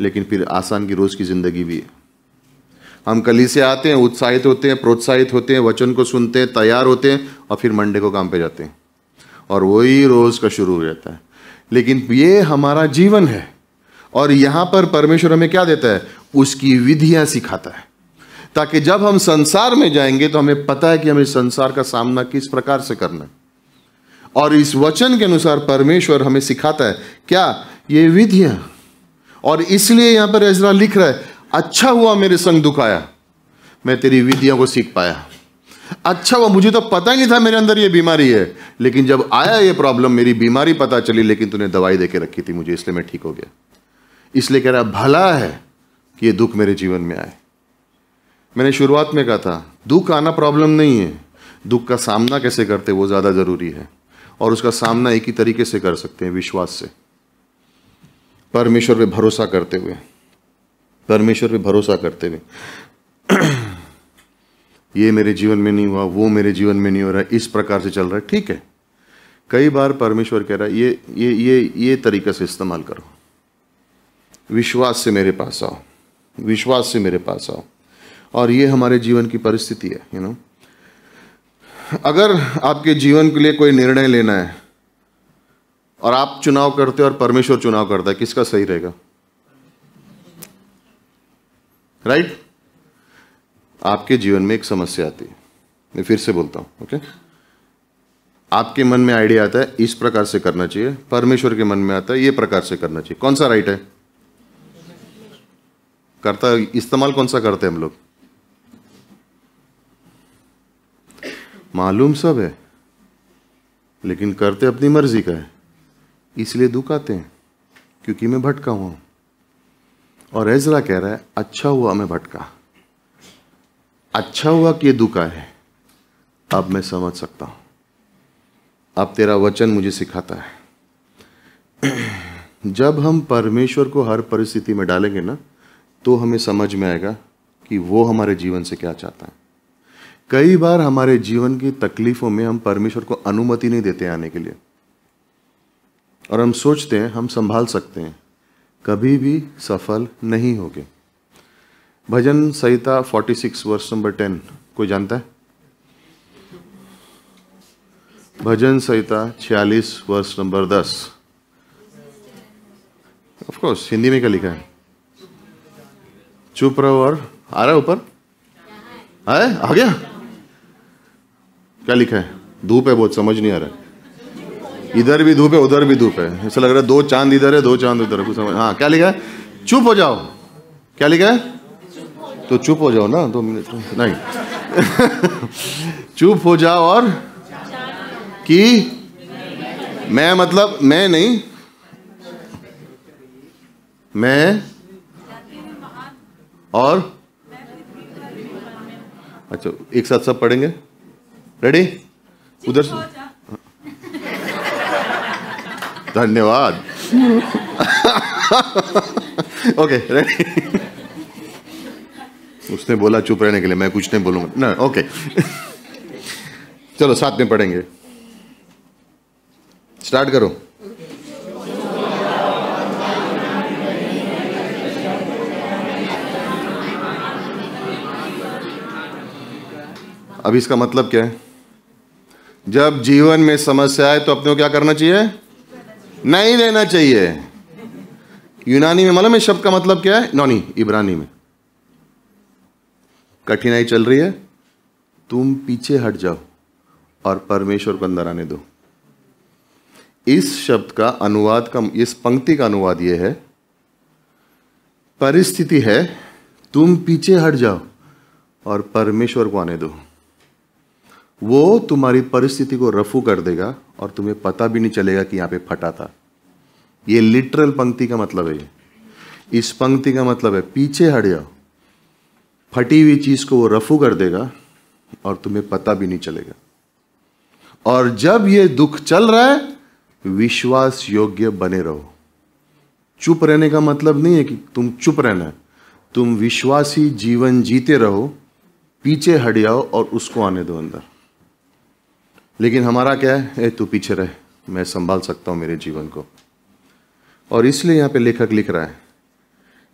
लेकिन फिर आसान की रोज की ज़िंदगी भी है। हम कली से आते हैं, उत्साहित होते हैं, प्रोत्साहित होते हैं, वचन को सुनते हैं, तैयार होते हैं और फिर मंडे को काम पे जाते हैं। और वही रोज का शुरू हो जाता है। लेकिन ये हमारा जीवन है और यहाँ पर परमेश्वर हमें क्या देता है? उसकी विधियाँ सिखाता है। ताकि जब हम संसार में जाएँगे तो हमें पता है कि हमें संसार का सामना किस प्रकार से करना है। और इस वचन के अनुसार परमेश्वर हमें सिखाता है, क्या? ये विधियाँ। और इसलिए यहाँ पर एजरा लिख रहा है अच्छा हुआ मेरे संग दुख आया मैं तेरी विधियों को सीख पाया। अच्छा हुआ, मुझे तो पता ही नहीं था मेरे अंदर ये बीमारी है, लेकिन जब आया ये प्रॉब्लम, मेरी बीमारी पता चली, लेकिन तूने दवाई देके रखी थी मुझे, इसलिए मैं ठीक हो गया। इसलिए कह रहा, भला है कि ये दुख मेरे जीवन में आए। मैंने शुरुआत में कहा था, दुख आना प्रॉब्लम नहीं है। दुख का सामना कैसे करते वो ज़्यादा ज़रूरी है। और उसका सामना एक ही तरीके से कर सकते हैं, विश्वास से। परमेश्वर पे भरोसा करते हुए, परमेश्वर पे भरोसा करते हुए। ये मेरे जीवन में नहीं हुआ, वो मेरे जीवन में नहीं हो रहा, इस प्रकार से चल रहा है, ठीक है? कई बार परमेश्वर कह रहा है, ये ये ये ये तरीके से इस्तेमाल करो। विश्वास से मेरे पास आओ, विश्वास से मेरे पास आओ। और ये हमारे जीवन की परिस्थिति है यू नो अगर आपके जीवन के लिए कोई निर्णय लेना है और आप चुनाव करते हो और परमेश्वर चुनाव करता है, किसका सही रहेगा? Right right? आपके जीवन में एक समस्या आती है। मैं फिर से बोलता हूँ ओके आपके मन में आइडिया आता है, इस प्रकार से करना चाहिए, परमेश्वर के मन में आता है, ये प्रकार से करना चाहिए। कौन सा राइट है? करता, इस्तेमाल कौन सा करते हैं हम लोग? मालूम सब है, लेकिन करते अपनी मर्ज़ी का है। इसलिए दुख आते हैं, क्योंकि मैं भटका हुआ हूँ। और ऐजरा कह रहा है अच्छा हुआ मैं भटका। अच्छा हुआ कि ये दुख आए अब मैं समझ सकता हूँ। अब तेरा वचन मुझे सिखाता है। जब हम परमेश्वर को हर परिस्थिति में डालेंगे ना तो हमें समझ में आएगा कि वो हमारे जीवन से क्या चाहता है। कई बार हमारे जीवन की तकलीफों में हम परमेश्वर को अनुमति नहीं देते आने के लिए। और हम सोचते हैं, हम संभाल सकते हैं। कभी भी सफल नहीं होगे। भजन संहिता 46 वर्ष नंबर 10 कोई जानता है? भजन संहिता 46 वर्ष नंबर 10 ऑफ़ कोर्स हिंदी में क्या लिखा है? चुप रहो और आ रहा है ऊपर? आए आ गया? क्या लिखा है? धूप है बहुत, समझ नहीं आ रहा इधर भी धूप है, उधर भी धूप है। ऐसा लग रहा है दो चाँद इधर है, दो चाँद उधर है, कुछ समझ हाँ क्या लिखा है? चुप हो जाओ। क्या लिखा है? तो चुप हो जाओ ना, दो मिनट। नहीं। चुप हो जाओ और कि मैं मतलब मैं नहीं। मैं और अच्छा एक साथ सब पढ़ेंगे। रेडी उधर से धन्यवाद। ओके रेडी उसने बोला चुप रहने के लिए, मैं कुछ नहीं बोलूँगा। ना ओके चलो साथ में पढ़ेंगे। स्टार्ट करो। अब इसका मतलब क्या है? जब जीवन में समस्या आए तो अपने को क्या करना चाहिए? नहीं लेना चाहिए। यूनानी में मालूम है शब्द का मतलब क्या है? नॉनी, इब्रानी में। कठिनाई चल रही है। तुम पीछे हट जाओ और परमेश्वर को अंदर आने दो। इस शब्द का अनुवाद का, इस पंक्ति का अनुवाद यह है। परिस्थिति है, तुम पीछे हट जाओ और परमेश्वर को आने दो। वो तुम्हारी परिस्थिति को रफू कर देगा और तुम्हें पता भी नहीं चलेगा कि यहाँ पे फटा था। ये लिटरल पंक्ति का मतलब है इस पंक्ति का मतलब है, पीछे हट जाओ। फटी हुई चीज़ को वो रफू कर देगा और तुम्हें पता भी नहीं चलेगा। और जब ये दुख चल रहा है, विश्वास योग्य बने रहो। चुप रहने का मतलब नहीं है कि तुम चुप रहना है। तुम विश्वासी जीवन जीते रहो, पीछे हट जाओ और उसको आने दो अंदर। लेकिन हमारा क्या है? तू पीछे रहे। मैं संभाल सकता हूँ मेरे जीवन को। और इसलिए यहाँ पे लेखक लिख रहा है,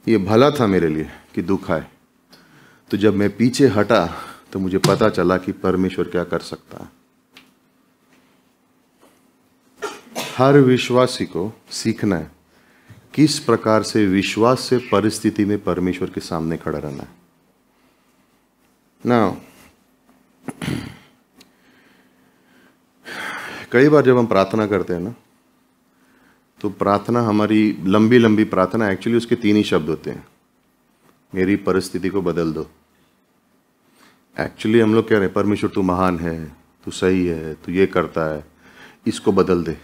ये भला था मेरे लिए कि दुख आए। तो जब मैं पीछे हटा तो मुझे पता चला कि परमेश्वर क्या कर सकता है। हर विश्वासी को सीखना है, किस प्रकार से विश्वास से परिस्थिति में परमेश्वर के सामने खड़ा रहना है। ना कई बार जब हम प्रार्थना करते हैं ना तो प्रार्थना हमारी लंबी लंबी प्रार्थना एक्चुअली उसके तीन ही शब्द होते हैं। मेरी परिस्थिति को बदल दो। एक्चुअली हम लोग कह रहे हैं, परमेश्वर, तू महान है, तू सही है, तू ये करता है, इसको बदल दे।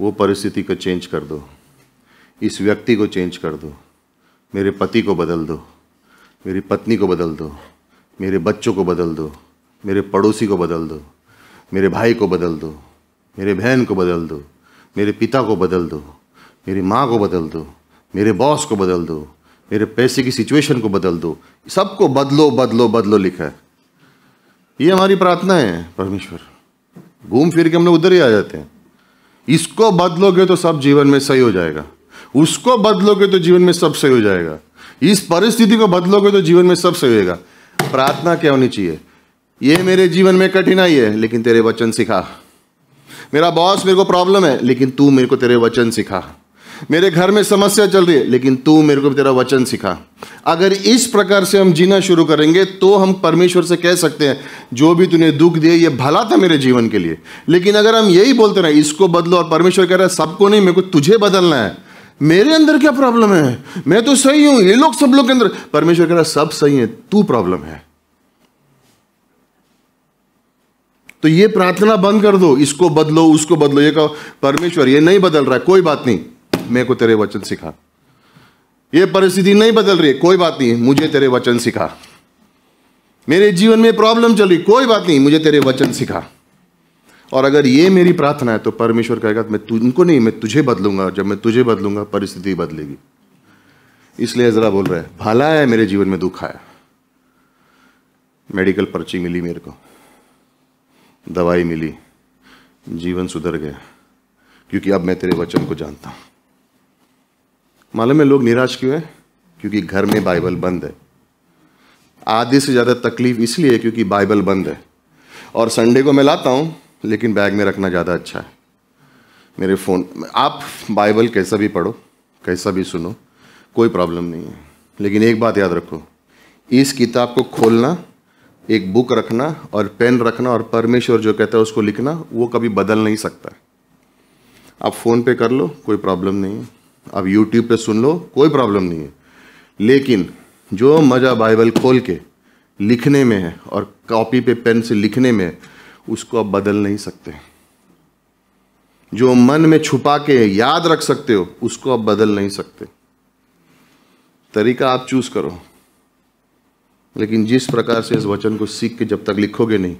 वो परिस्थिति को चेंज कर दो। इस व्यक्ति को चेंज कर दो। मेरे पति को बदल दो। मेरी पत्नी को बदल दो। मेरे बच्चों को बदल दो। मेरे पड़ोसी को बदल दो। मेरे भाई को बदल दो, मेरे बहन को बदल दो, मेरे पिता को बदल दो, मेरी माँ को बदल दो, मेरे बॉस को बदल दो, मेरे पैसे की सिचुएशन को बदल दो। सबको बदलो बदलो बदलो लिखा है। ये हमारी प्रार्थना है, परमेश्वर। घूम फिर के हम लोग उधर ही आ जाते हैं। इसको बदलोगे तो सब जीवन में सही हो जाएगा। उसको बदलोगे तो जीवन में सब सही हो जाएगा। इस परिस्थिति को बदलोगे तो जीवन में सब सही होगा प्रार्थना क्या होनी चाहिए? ये मेरे जीवन में कठिनाई है, लेकिन तेरे वचन सिखा। मेरा बॉस मेरे को प्रॉब्लम है, लेकिन तू मेरे को तेरे वचन सिखा। मेरे घर में समस्या चल रही है, लेकिन तू मेरे को तेरा वचन सिखा। अगर इस प्रकार से हम जीना शुरू करेंगे तो हम परमेश्वर से कह सकते हैं, जो भी तूने दुख दिए, ये भला था मेरे जीवन के लिए। लेकिन अगर हम यही बोलते रहे, इसको बदलो, और परमेश्वर कह रहा है, सबको नहीं, मेरे को तुझे बदलना है। मेरे अंदर क्या प्रॉब्लम है? मैं तो सही हूँ, ये लोग सब लोग के अंदर परमेश्वर कह रहा है, सब सही है, तू प्रॉब्लम है। तो ये प्रार्थना बंद कर दो, इसको बदलो, उसको बदलो। ये कहो, परमेश्वर, ये नहीं बदल रहा है, कोई बात नहीं, मेरे को तेरे वचन सिखा। ये परिस्थिति नहीं बदल रही है, कोई बात नहीं, मुझे तेरे वचन सिखा। मेरे जीवन में प्रॉब्लम चल रही, कोई बात नहीं, मुझे तेरे वचन सिखा। और अगर ये मेरी प्रार्थना है तो परमेश्वर कहेगा, मैं तुमको नहीं, मैं तुझे बदलूँगा, जब मैं तुझे बदलूँगा, परिस्थिति बदलेगी। इसलिए जरा बोल रहा है, भला है, मेरे जीवन में दुख आया। मेडिकल पर्ची मिली मेरे को। दवाई मिली। जीवन सुधर गया, क्योंकि अब मैं तेरे वचन को जानता हूँ। मालूम है लोग निराश क्यों है? क्योंकि घर में बाइबल बंद है। आधे से ज़्यादा तकलीफ़ इसलिए क्योंकि बाइबल बंद है। और संडे को मैं लाता हूँ, लेकिन बैग में रखना ज़्यादा अच्छा है। मेरे फ़ोन, आप बाइबल कैसा भी पढ़ो, कैसा भी सुनो, कोई प्रॉब्लम नहीं है। लेकिन एक बात याद रखो, इस किताब को खोलना एक बुक रखना और पेन रखना और परमेश्वर जो कहता है उसको लिखना, वो कभी बदल नहीं सकता। आप फ़ोन पे कर लो, कोई प्रॉब्लम नहीं है। आप यूट्यूब पे सुन लो, कोई प्रॉब्लम नहीं है। लेकिन जो मज़ा बाइबल खोल के लिखने में है और कॉपी पे पेन से लिखने में उसको आप बदल नहीं सकते। जो मन में छुपा के याद रख सकते हो, उसको आप बदल नहीं सकते। तरीका आप चूज़ करो। लेकिन जिस प्रकार से इस वचन को सीख के जब तक लिखोगे नहीं,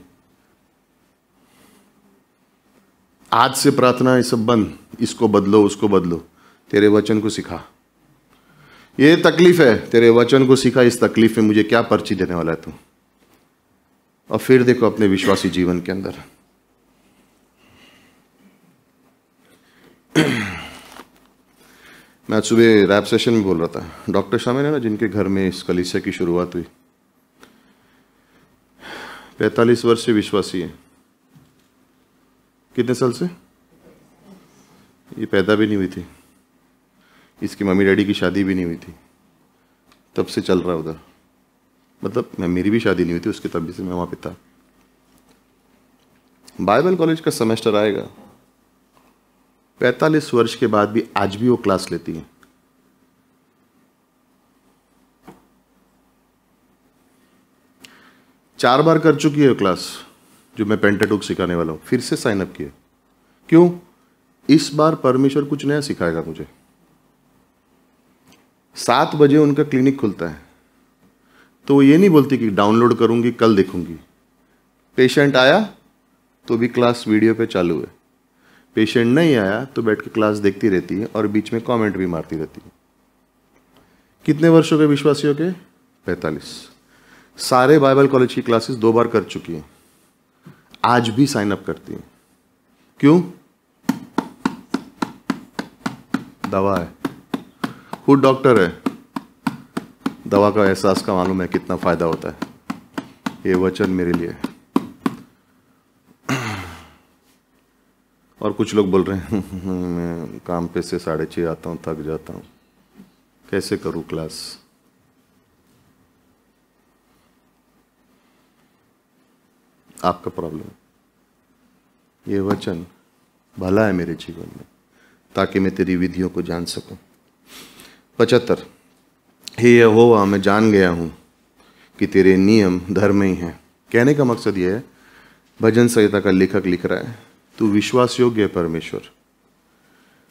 आज से प्रार्थना ये सब बंद, इसको बदलो, उसको बदलो, तेरे वचन को सिखा। ये तकलीफ़ है, तेरे वचन को सिखा, इस तकलीफ़ में मुझे क्या पर्ची देने वाला है तू? और फिर देखो अपने विश्वासी जीवन के अंदर। मैं आज सुबह रैप सेशन में बोल रहा था। डॉक्टर शामिल है ना, जिनके घर में इस कलिसिया की शुरुआत हुई। पैंतालीस वर्ष से विश्वासी है। कितने साल से? ये पैदा भी नहीं हुई थी। इसकी मम्मी डैडी की शादी भी नहीं हुई थी। तब से चल रहा उधर। मतलब मैं, मेरी भी शादी नहीं हुई थी, उसके तब से मैं वहाँ पे था। बाइबल कॉलेज का सेमेस्टर आएगा। पैंतालीस वर्ष के बाद भी आज भी वो क्लास लेती है। चार बार कर चुकी है क्लास, जो मैं पेंटाटुक सिखाने वाला हूँ। फिर से साइन अप किया क्यों? इस बार परमेश्वर कुछ नया सिखाएगा मुझे। सात बजे उनका क्लिनिक खुलता है। तो वो ये नहीं बोलती कि डाउनलोड करूँगी, कल देखूँगी। पेशेंट आया तो भी क्लास वीडियो पे चालू है। पेशेंट नहीं आया तो बैठ के क्लास देखती रहती है और बीच में कमेंट भी मारती रहती है। कितने वर्षों के विश्वासियों के? पैंतालीस। सारे बाइबल कॉलेज की क्लासेस दो बार कर चुकी हैं। आज भी साइन अप करती हैं। क्यों? दवा है। खुद डॉक्टर है? दवा का एहसास का मालूम है कितना फ़ायदा होता है। ये वचन मेरे लिए है। और कुछ लोग बोल रहे हैं, मैं काम पे से साढ़े छः आता हूँ, थक जाता हूँ। कैसे करूँ क्लास आपका प्रॉब्लम ये वचन भला है मेरे जीवन में, ताकि मैं तेरी विधियों को जान सकूँ। पचहत्तर, हे यहोवा, मैं जान गया हूँ कि तेरे नियम धर्म ही हैं। कहने का मकसद यह है, भजन संहिता का लेखक लिख रहा है, तू विश्वास योग्य है परमेश्वर,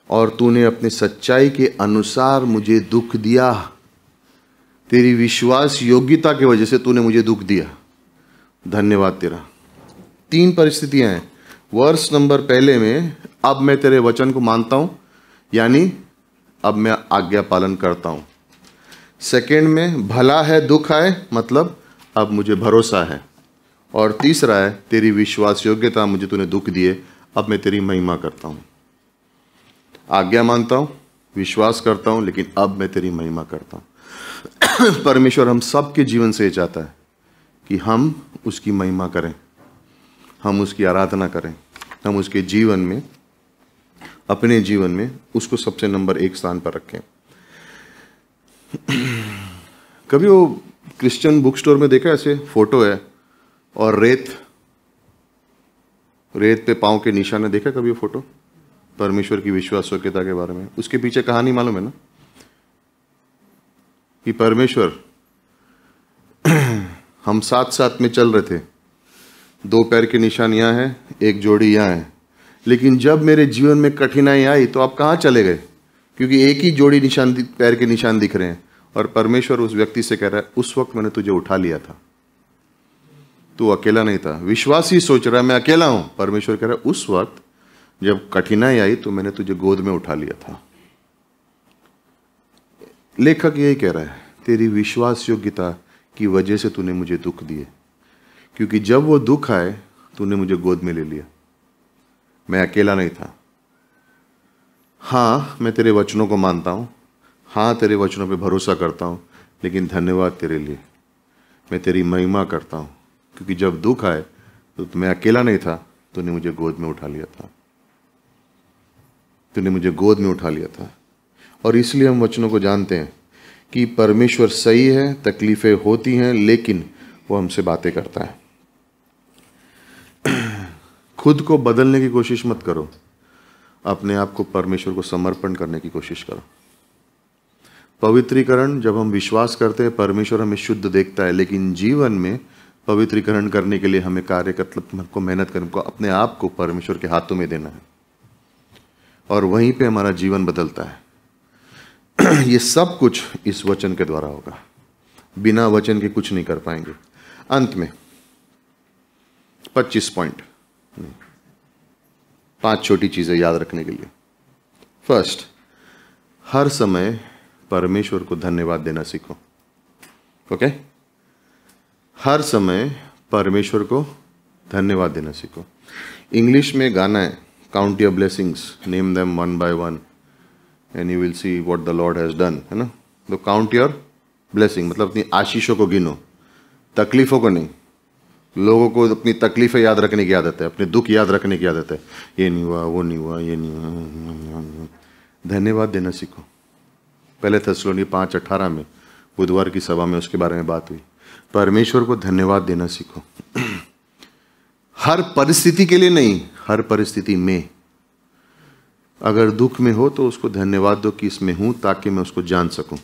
और तूने अपनी सच्चाई के अनुसार मुझे दुख दिया। तेरी विश्वास योग्यता की वजह से तूने मुझे दुख दिया। धन्यवाद तेरा। तीन परिस्थितियाँ हैं। वर्ष नंबर पहले में, अब मैं तेरे वचन को मानता हूँ, यानी अब मैं आज्ञा पालन करता हूँ। सेकेंड में, भला है, दुख आए मतलब अब मुझे भरोसा है। और तीसरा है, तेरी विश्वास योग्यता, मुझे तूने दुख दिए, अब मैं तेरी महिमा करता हूँ। आज्ञा मानता हूँ, विश्वास करता हूँ, लेकिन अब मैं तेरी महिमा करता हूँ। परमेश्वर हम सबके जीवन से चाहता है कि हम उसकी महिमा करें। हम उसकी आराधना करें। हम उसके जीवन में, अपने जीवन में उसको सबसे नंबर एक स्थान पर रखें। कभी वो क्रिश्चियन बुक स्टोर में देखा ऐसे फ़ोटो है? और रेत रेत पे पाँव के निशान ने देखा कभी वो फ़ोटो? परमेश्वर की विश्वास योग्यता के बारे में। उसके पीछे कहानी मालूम है ना? कि परमेश्वर, हम साथ साथ में चल रहे थे। दो पैर के निशान यहाँ है, एक जोड़ी यहाँ है। लेकिन जब मेरे जीवन में कठिनाई आई तो आप कहाँ चले गए? क्योंकि एक ही जोड़ी निशान पैर के निशान दिख रहे हैं। और परमेश्वर उस व्यक्ति से कह रहा है, उस वक्त मैंने तुझे उठा लिया था। तू अकेला नहीं था। विश्वास ही सोच रहा है, मैं अकेला हूँ। परमेश्वर कह रहा है, उस वक्त जब कठिनाई आई तो मैंने तुझे गोद में उठा लिया था। लेखक यही कह रहा है, तेरी विश्वास योग्यता की वजह से तूने मुझे दुख दिए। क्योंकि जब वो दुख आए, तूने मुझे गोद में ले लिया। मैं अकेला नहीं था। हाँ मैं तेरे वचनों को मानता हूँ। हाँ तेरे वचनों पे भरोसा करता हूँ, लेकिन धन्यवाद तेरे लिए। मैं तेरी महिमा करता हूँ। क्योंकि जब दुख आए तो मैं अकेला नहीं था, तूने मुझे गोद में उठा लिया था। तूने मुझे गोद में उठा लिया था। और इसलिए हम वचनों को जानते हैं कि परमेश्वर सही है, तकलीफ़ें होती हैं, लेकिन वो हमसे बातें करता है। खुद को बदलने की कोशिश मत करो। अपने आप को परमेश्वर को समर्पण करने की कोशिश करो। पवित्रीकरण जब हम विश्वास करते हैं, परमेश्वर हमें शुद्ध देखता है, लेकिन जीवन में पवित्रीकरण करने के लिए हमें कार्य मतलब को, मेहनत करने को, अपने आप को परमेश्वर के हाथों में देना है। और वहीं पे हमारा जीवन बदलता है। ये सब कुछ इस वचन के द्वारा होगा। बिना वचन के कुछ नहीं कर पाएँगे। अंत में 25 पॉइंट। पाँच छोटी चीज़ें याद रखने के लिए। फ़र्स्ट हर समय परमेश्वर को धन्यवाद देना सीखो। ओके हर समय परमेश्वर को धन्यवाद देना सीखो। इंग्लिश में गाना है count your blessings name them one by one and you will see what the lord has done है ना? तो काउंट योर ब्लेसिंग मतलब अपनी आशीषों को गिनो, तकलीफों को नहीं। लोगों को अपनी तकलीफें याद रखने की आदत है, अपने दुख याद रखने की आदत है। ये नहीं हुआ, वो नहीं हुआ, ये नहीं हुआ धन्यवाद देना सीखो। पहले थसलोनी पाँच अठारह में, बुधवार की सभा में उसके बारे में बात हुई। परमेश्वर को धन्यवाद देना सीखो। हर परिस्थिति के लिए नहीं, हर परिस्थिति में। अगर दुख में हो तो उसको धन्यवाद दो कि इसमें हूँ, ताकि मैं उसको जान सकूँ।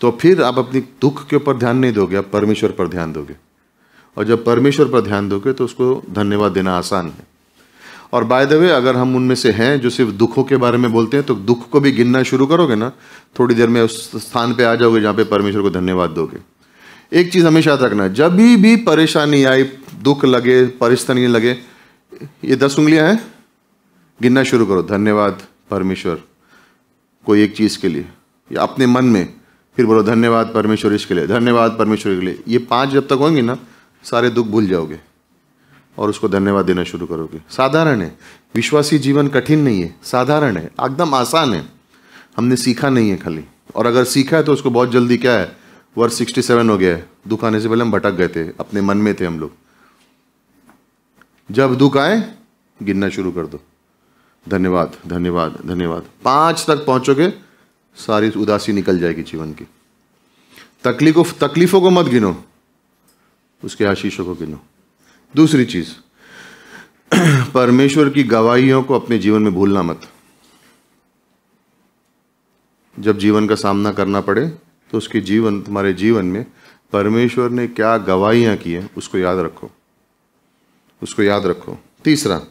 तो फिर आप अपनी दुख के ऊपर ध्यान नहीं दोगे, आप परमेश्वर पर ध्यान दोगे। और जब परमेश्वर पर ध्यान दोगे तो उसको धन्यवाद देना आसान है। और बाय द वे अगर हम उनमें से हैं जो सिर्फ़ दुखों के बारे में बोलते हैं तो दुख को भी गिनना शुरू करोगे ना, थोड़ी देर में उस स्थान पे आ जाओगे जहाँ पे परमेश्वर को धन्यवाद दोगे। एक चीज़ हमेशा याद रखना, जब भी भी परेशानी आई, दुख लगे, परिस्थिति लगे, ये दस उंगलियाँ हैं, गिनना शुरू करो, धन्यवाद परमेश्वर, कोई एक चीज़ के लिए, या अपने मन में, फिर बोलो, धन्यवाद परमेश्वर इसके लिए, धन्यवाद परमेश्वर के लिए। ये पाँच जब तक होंगी ना सारे दुख भूल जाओगे और उसको धन्यवाद देना शुरू करोगे। साधारण है। विश्वासी जीवन कठिन नहीं है। साधारण है। एकदम आसान है। हमने सीखा नहीं है खाली। और अगर सीखा है तो उसको बहुत जल्दी क्या है? वर्ष सिक्सटी सेवन हो गया है। दुख आने से पहले हम भटक गए थे। अपने मन में थे हम लोग। जब दुख आए, गिनना शुरू कर दो। धन्यवाद धन्यवाद धन्यवाद। पाँच तक पहुंचोगे, सारी उदासी निकल जाएगी जीवन की। तकलीफों तकलीफों को मत गिनो। उसके आशीषों को गिनो। दूसरी चीज़, परमेश्वर की गवाहियों को अपने जीवन में भूलना मत। जब जीवन का सामना करना पड़े तो उसके जीवन, तुम्हारे जीवन में परमेश्वर ने क्या गवाहियाँ की हैं, उसको याद रखो। उसको याद रखो। तीसरा,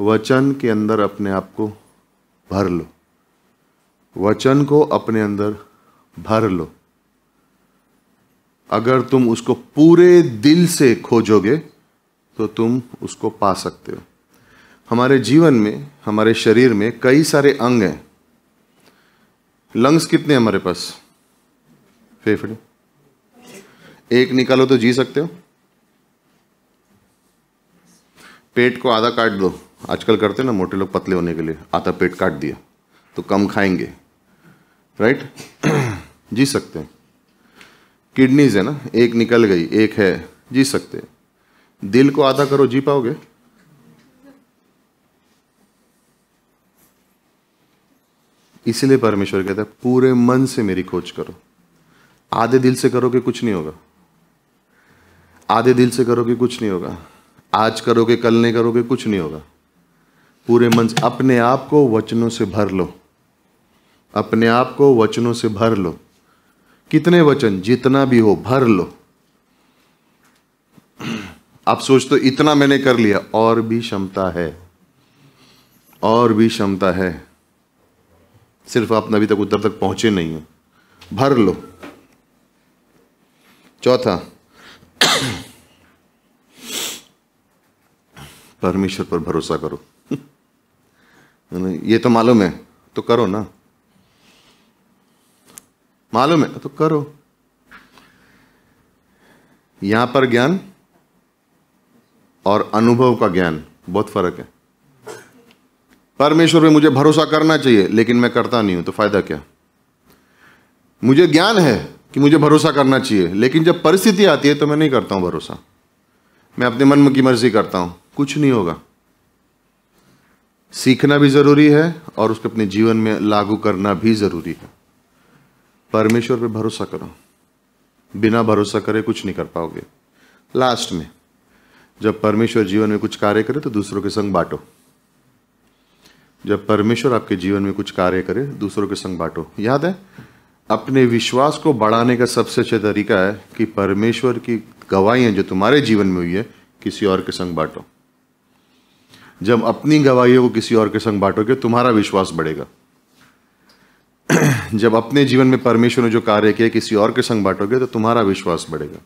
वचन के अंदर अपने आप को भर लो। वचन को अपने अंदर भर लो। अगर तुम उसको पूरे दिल से खोजोगे तो तुम उसको पा सकते हो। हमारे जीवन में, हमारे शरीर में कई सारे अंग हैं। लंग्स कितने हमारे पास? फेफड़े। एक निकालो तो जी सकते हो। पेट को आधा काट दो। आजकल करते ना, मोटे लोग पतले होने के लिए, आधा पेट काट दिया तो कम खाएँगे। राइट? जी सकते हैं। किडनीज है ना, एक निकल गई, एक है, जी सकते दिल को आधा करो, जी पाओगे? इसलिए परमेश्वर कहता है, पूरे मन से मेरी खोज करो। आधे दिल से करोगे, कुछ नहीं होगा। आधे दिल से करोगे, कुछ नहीं होगा। आज करोगे, कल नहीं करोगे, कुछ नहीं होगा। पूरे मन से, अपने आप को वचनों से भर लो। अपने आप को वचनों से भर लो। कितने वचन, जितना भी हो, भर लो। आप सोचते तो इतना मैंने कर लिया, और भी क्षमता है, और भी क्षमता है। सिर्फ़ आप अभी तक उत्तर तक पहुँचे नहीं हो। भर लो। चौथा, परमेश्वर पर भरोसा करो। ये तो मालूम है तो करो ना। मालूम है तो करो। यहाँ पर ज्ञान और अनुभव का ज्ञान, बहुत फ़र्क है। परमेश्वर में मुझे भरोसा करना चाहिए, लेकिन मैं करता नहीं हूँ तो फ़ायदा क्या? मुझे ज्ञान है कि मुझे भरोसा करना चाहिए, लेकिन जब परिस्थिति आती है तो मैं नहीं करता हूँ भरोसा। मैं अपने मन की मर्ज़ी करता हूँ, कुछ नहीं होगा। सीखना भी ज़रूरी है और उसको अपने जीवन में लागू करना भी ज़रूरी है। परमेश्वर पे भरोसा करो। बिना भरोसा करे कुछ नहीं कर पाओगे। लास्ट में, जब परमेश्वर जीवन में कुछ कार्य करे तो दूसरों के संग बांटो। जब परमेश्वर आपके जीवन में कुछ कार्य करे, दूसरों के संग बांटो। याद है, अपने विश्वास को बढ़ाने का सबसे अच्छा तरीका है कि परमेश्वर की गवाहियाँ जो तुम्हारे जीवन में हुई है, किसी और के संग बांटो। जब अपनी गवाहियों को किसी और के संग बांटोगे, तुम्हारा विश्वास बढ़ेगा। जब अपने जीवन में परमेश्वर ने जो कार्य किया किसी और के संग बांटोगे तो तुम्हारा विश्वास बढ़ेगा।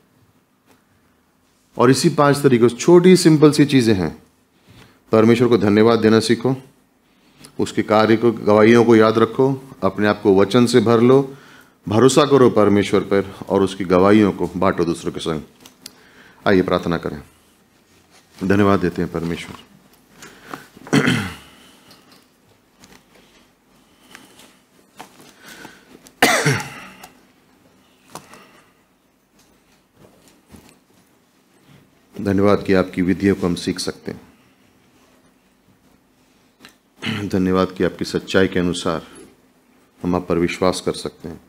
और इसी पाँच तरीके छोटी सिंपल सी चीज़ें हैं। परमेश्वर को धन्यवाद देना सीखो, उसके कार्य को, गवाहियों को याद रखो, अपने आप को वचन से भर लो, भरोसा करो परमेश्वर पर और उसकी गवाहियों को बांटो दूसरों के संग। आइए प्रार्थना करें। धन्यवाद देते हैं परमेश्वर। धन्यवाद कि आपकी विधियों को हम सीख सकते हैं। धन्यवाद कि आपकी सच्चाई के अनुसार हम आप पर विश्वास कर सकते हैं।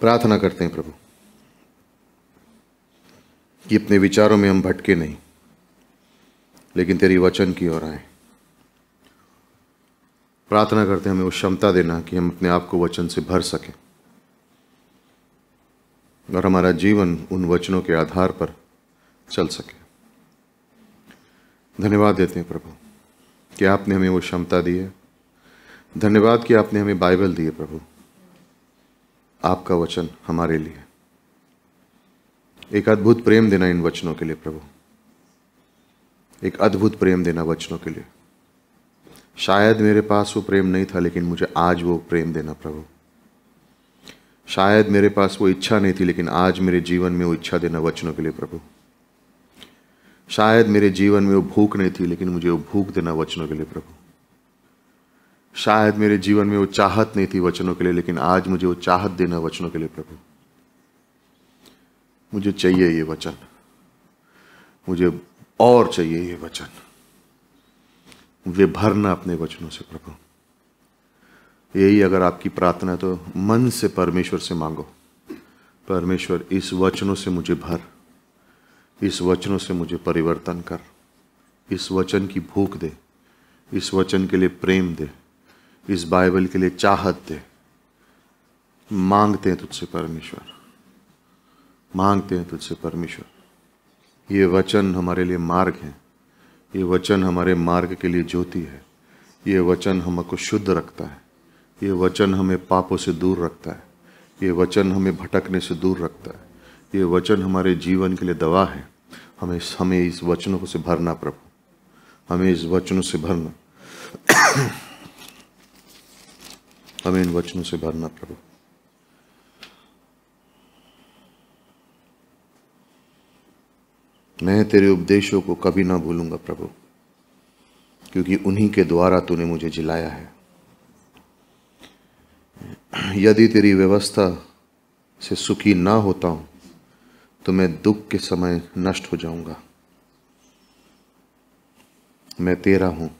प्रार्थना करते हैं प्रभु, कि अपने विचारों में हम भटके नहीं, लेकिन तेरी वचन की ओर आए। प्रार्थना करते हैं हमें वो क्षमता देना कि हम अपने आप को वचन से भर सकें। और हमारा जीवन उन वचनों के आधार पर चल सके। धन्यवाद देते हैं प्रभु, कि आपने हमें वो क्षमता दी है। धन्यवाद कि आपने हमें बाइबल दी है प्रभु। आपका वचन हमारे लिए। एक अद्भुत प्रेम देना इन वचनों के लिए प्रभु। एक अद्भुत प्रेम देना वचनों के लिए। शायद मेरे पास वो प्रेम नहीं था, लेकिन मुझे आज वो प्रेम देना प्रभु। शायद मेरे पास वो इच्छा नहीं थी, लेकिन आज मेरे जीवन में वो इच्छा देना वचनों के लिए प्रभु। शायद मेरे जीवन में वो भूख नहीं थी, लेकिन मुझे वो भूख देना वचनों के लिए प्रभु। शायद मेरे जीवन में वो चाहत नहीं थी वचनों के लिए, लेकिन आज मुझे वो चाहत देना वचनों के लिए प्रभु। मुझे चाहिए ये वचन। मुझे और चाहिए ये वचन। मुझे भरना अपने वचनों से, प्रभु। यही अगर आपकी प्रार्थना है तो मन से परमेश्वर से मांगो। परमेश्वर, इस वचनों से मुझे भर। इस वचनों से मुझे परिवर्तन कर। इस वचन की भूख दे। इस वचन के लिए प्रेम दे। इस बाइबल के लिए चाहत दे। मांगते हैं तुझसे परमेश्वर। मांगते हैं तुझसे परमेश्वर। ये वचन हमारे लिए मार्ग है। ये वचन हमारे मार्ग के लिए ज्योति है। ये वचन हमको शुद्ध रखता है। ये वचन हमें पापों से दूर रखता है। ये वचन हमें भटकने से दूर रखता है। ये वचन हमारे जीवन के लिए दवा है। हमें हमें इस वचनों से भरना प्रभु। हमें इस वचनों से भरना। हमें इन वचनों से भरना प्रभु। मैं तेरे उपदेशों को कभी ना भूलूँगा, प्रभु, क्योंकि उन्हीं के द्वारा तूने मुझे जिलाया है। यदि तेरी व्यवस्था से सुखी ना होता हूँ तो मैं दुख के समय नष्ट हो जाऊँगा। मैं तेरा हूँ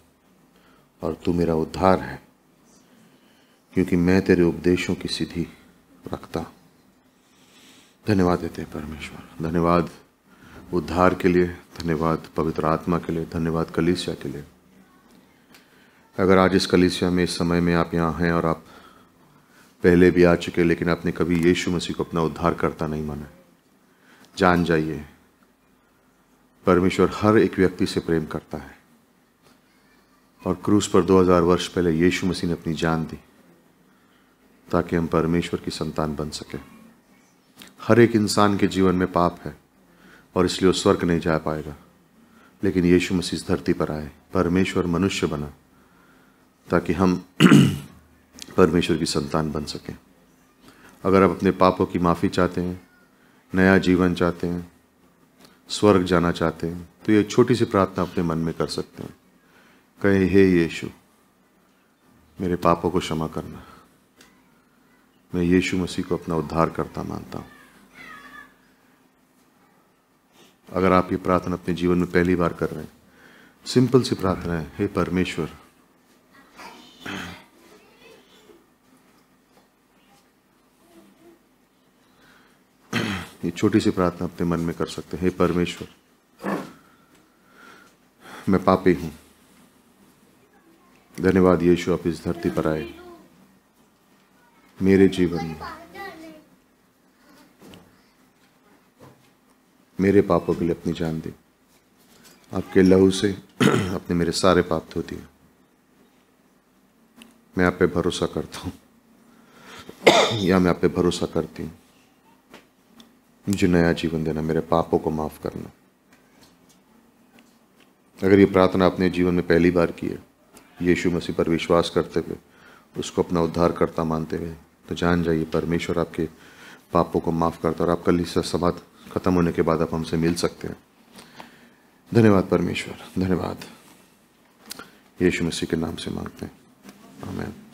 और तू मेरा उद्धार है, क्योंकि मैं तेरे उपदेशों की सीधी रखता धन्यवाद देते परमेश्वर। धन्यवाद। उद्धार के लिए, धन्यवाद, पवित्र आत्मा के लिए, धन्यवाद कलिसिया के लिए। अगर आज इस कलिसिया में, इस समय में आप यहाँ हैं और आप पहले भी आ चुके लेकिन आपने कभी यीशु मसीह को अपना उद्धार करता नहीं माना, जान जाइए, परमेश्वर हर एक व्यक्ति से प्रेम करता है। और क्रूस पर 2000 वर्ष पहले यीशु मसीह ने अपनी जान दी, ताकि हम परमेश्वर की संतान बन सके। हर एक इंसान के जीवन में पाप है और इसलिए वो स्वर्ग नहीं जा पाएगा। लेकिन यीशु मसीह इस धरती पर आए, परमेश्वर मनुष्य बना, ताकि हम परमेश्वर की संतान बन सकें। अगर आप अपने पापों की माफ़ी चाहते हैं, नया जीवन चाहते हैं, स्वर्ग जाना चाहते हैं तो ये छोटी सी प्रार्थना अपने मन में कर सकते हैं। कहे, हे यीशु, मेरे पापों को क्षमा करना। मैं यीशु मसीह को अपना उद्धार करता मानता हूँ। अगर आप ये प्रार्थना अपने जीवन में पहली बार कर रहे हैं, सिंपल सी प्रार्थना है, हे परमेश्वर, ये छोटी सी प्रार्थना अपने मन में कर सकते हैं, हे परमेश्वर, मैं पापी हूँ। धन्यवाद यीशु, आप इस धरती पर आए। मेरे जीवन में मेरे पापों के लिए अपनी जान दी। आपके लहू से अपने मेरे सारे पाप धो दिए। मैं आप पे भरोसा करता हूँ। या मैं आप पे भरोसा करती हूँ। मुझे नया जीवन देना, मेरे पापों को माफ़ करना। अगर ये प्रार्थना अपने जीवन में पहली बार की है, यीशु मसीह पर विश्वास करते हुए, उसको अपना उद्धार करता मानते हुए तो जान जाइए, परमेश्वर आपके पापों को माफ़ करता और आपका लिसा समाध खत्म होने के बाद आप हमसे मिल सकते हैं। धन्यवाद परमेश्वर, धन्यवाद। यीशु मसीह के नाम से मांगते हैं। आमेन।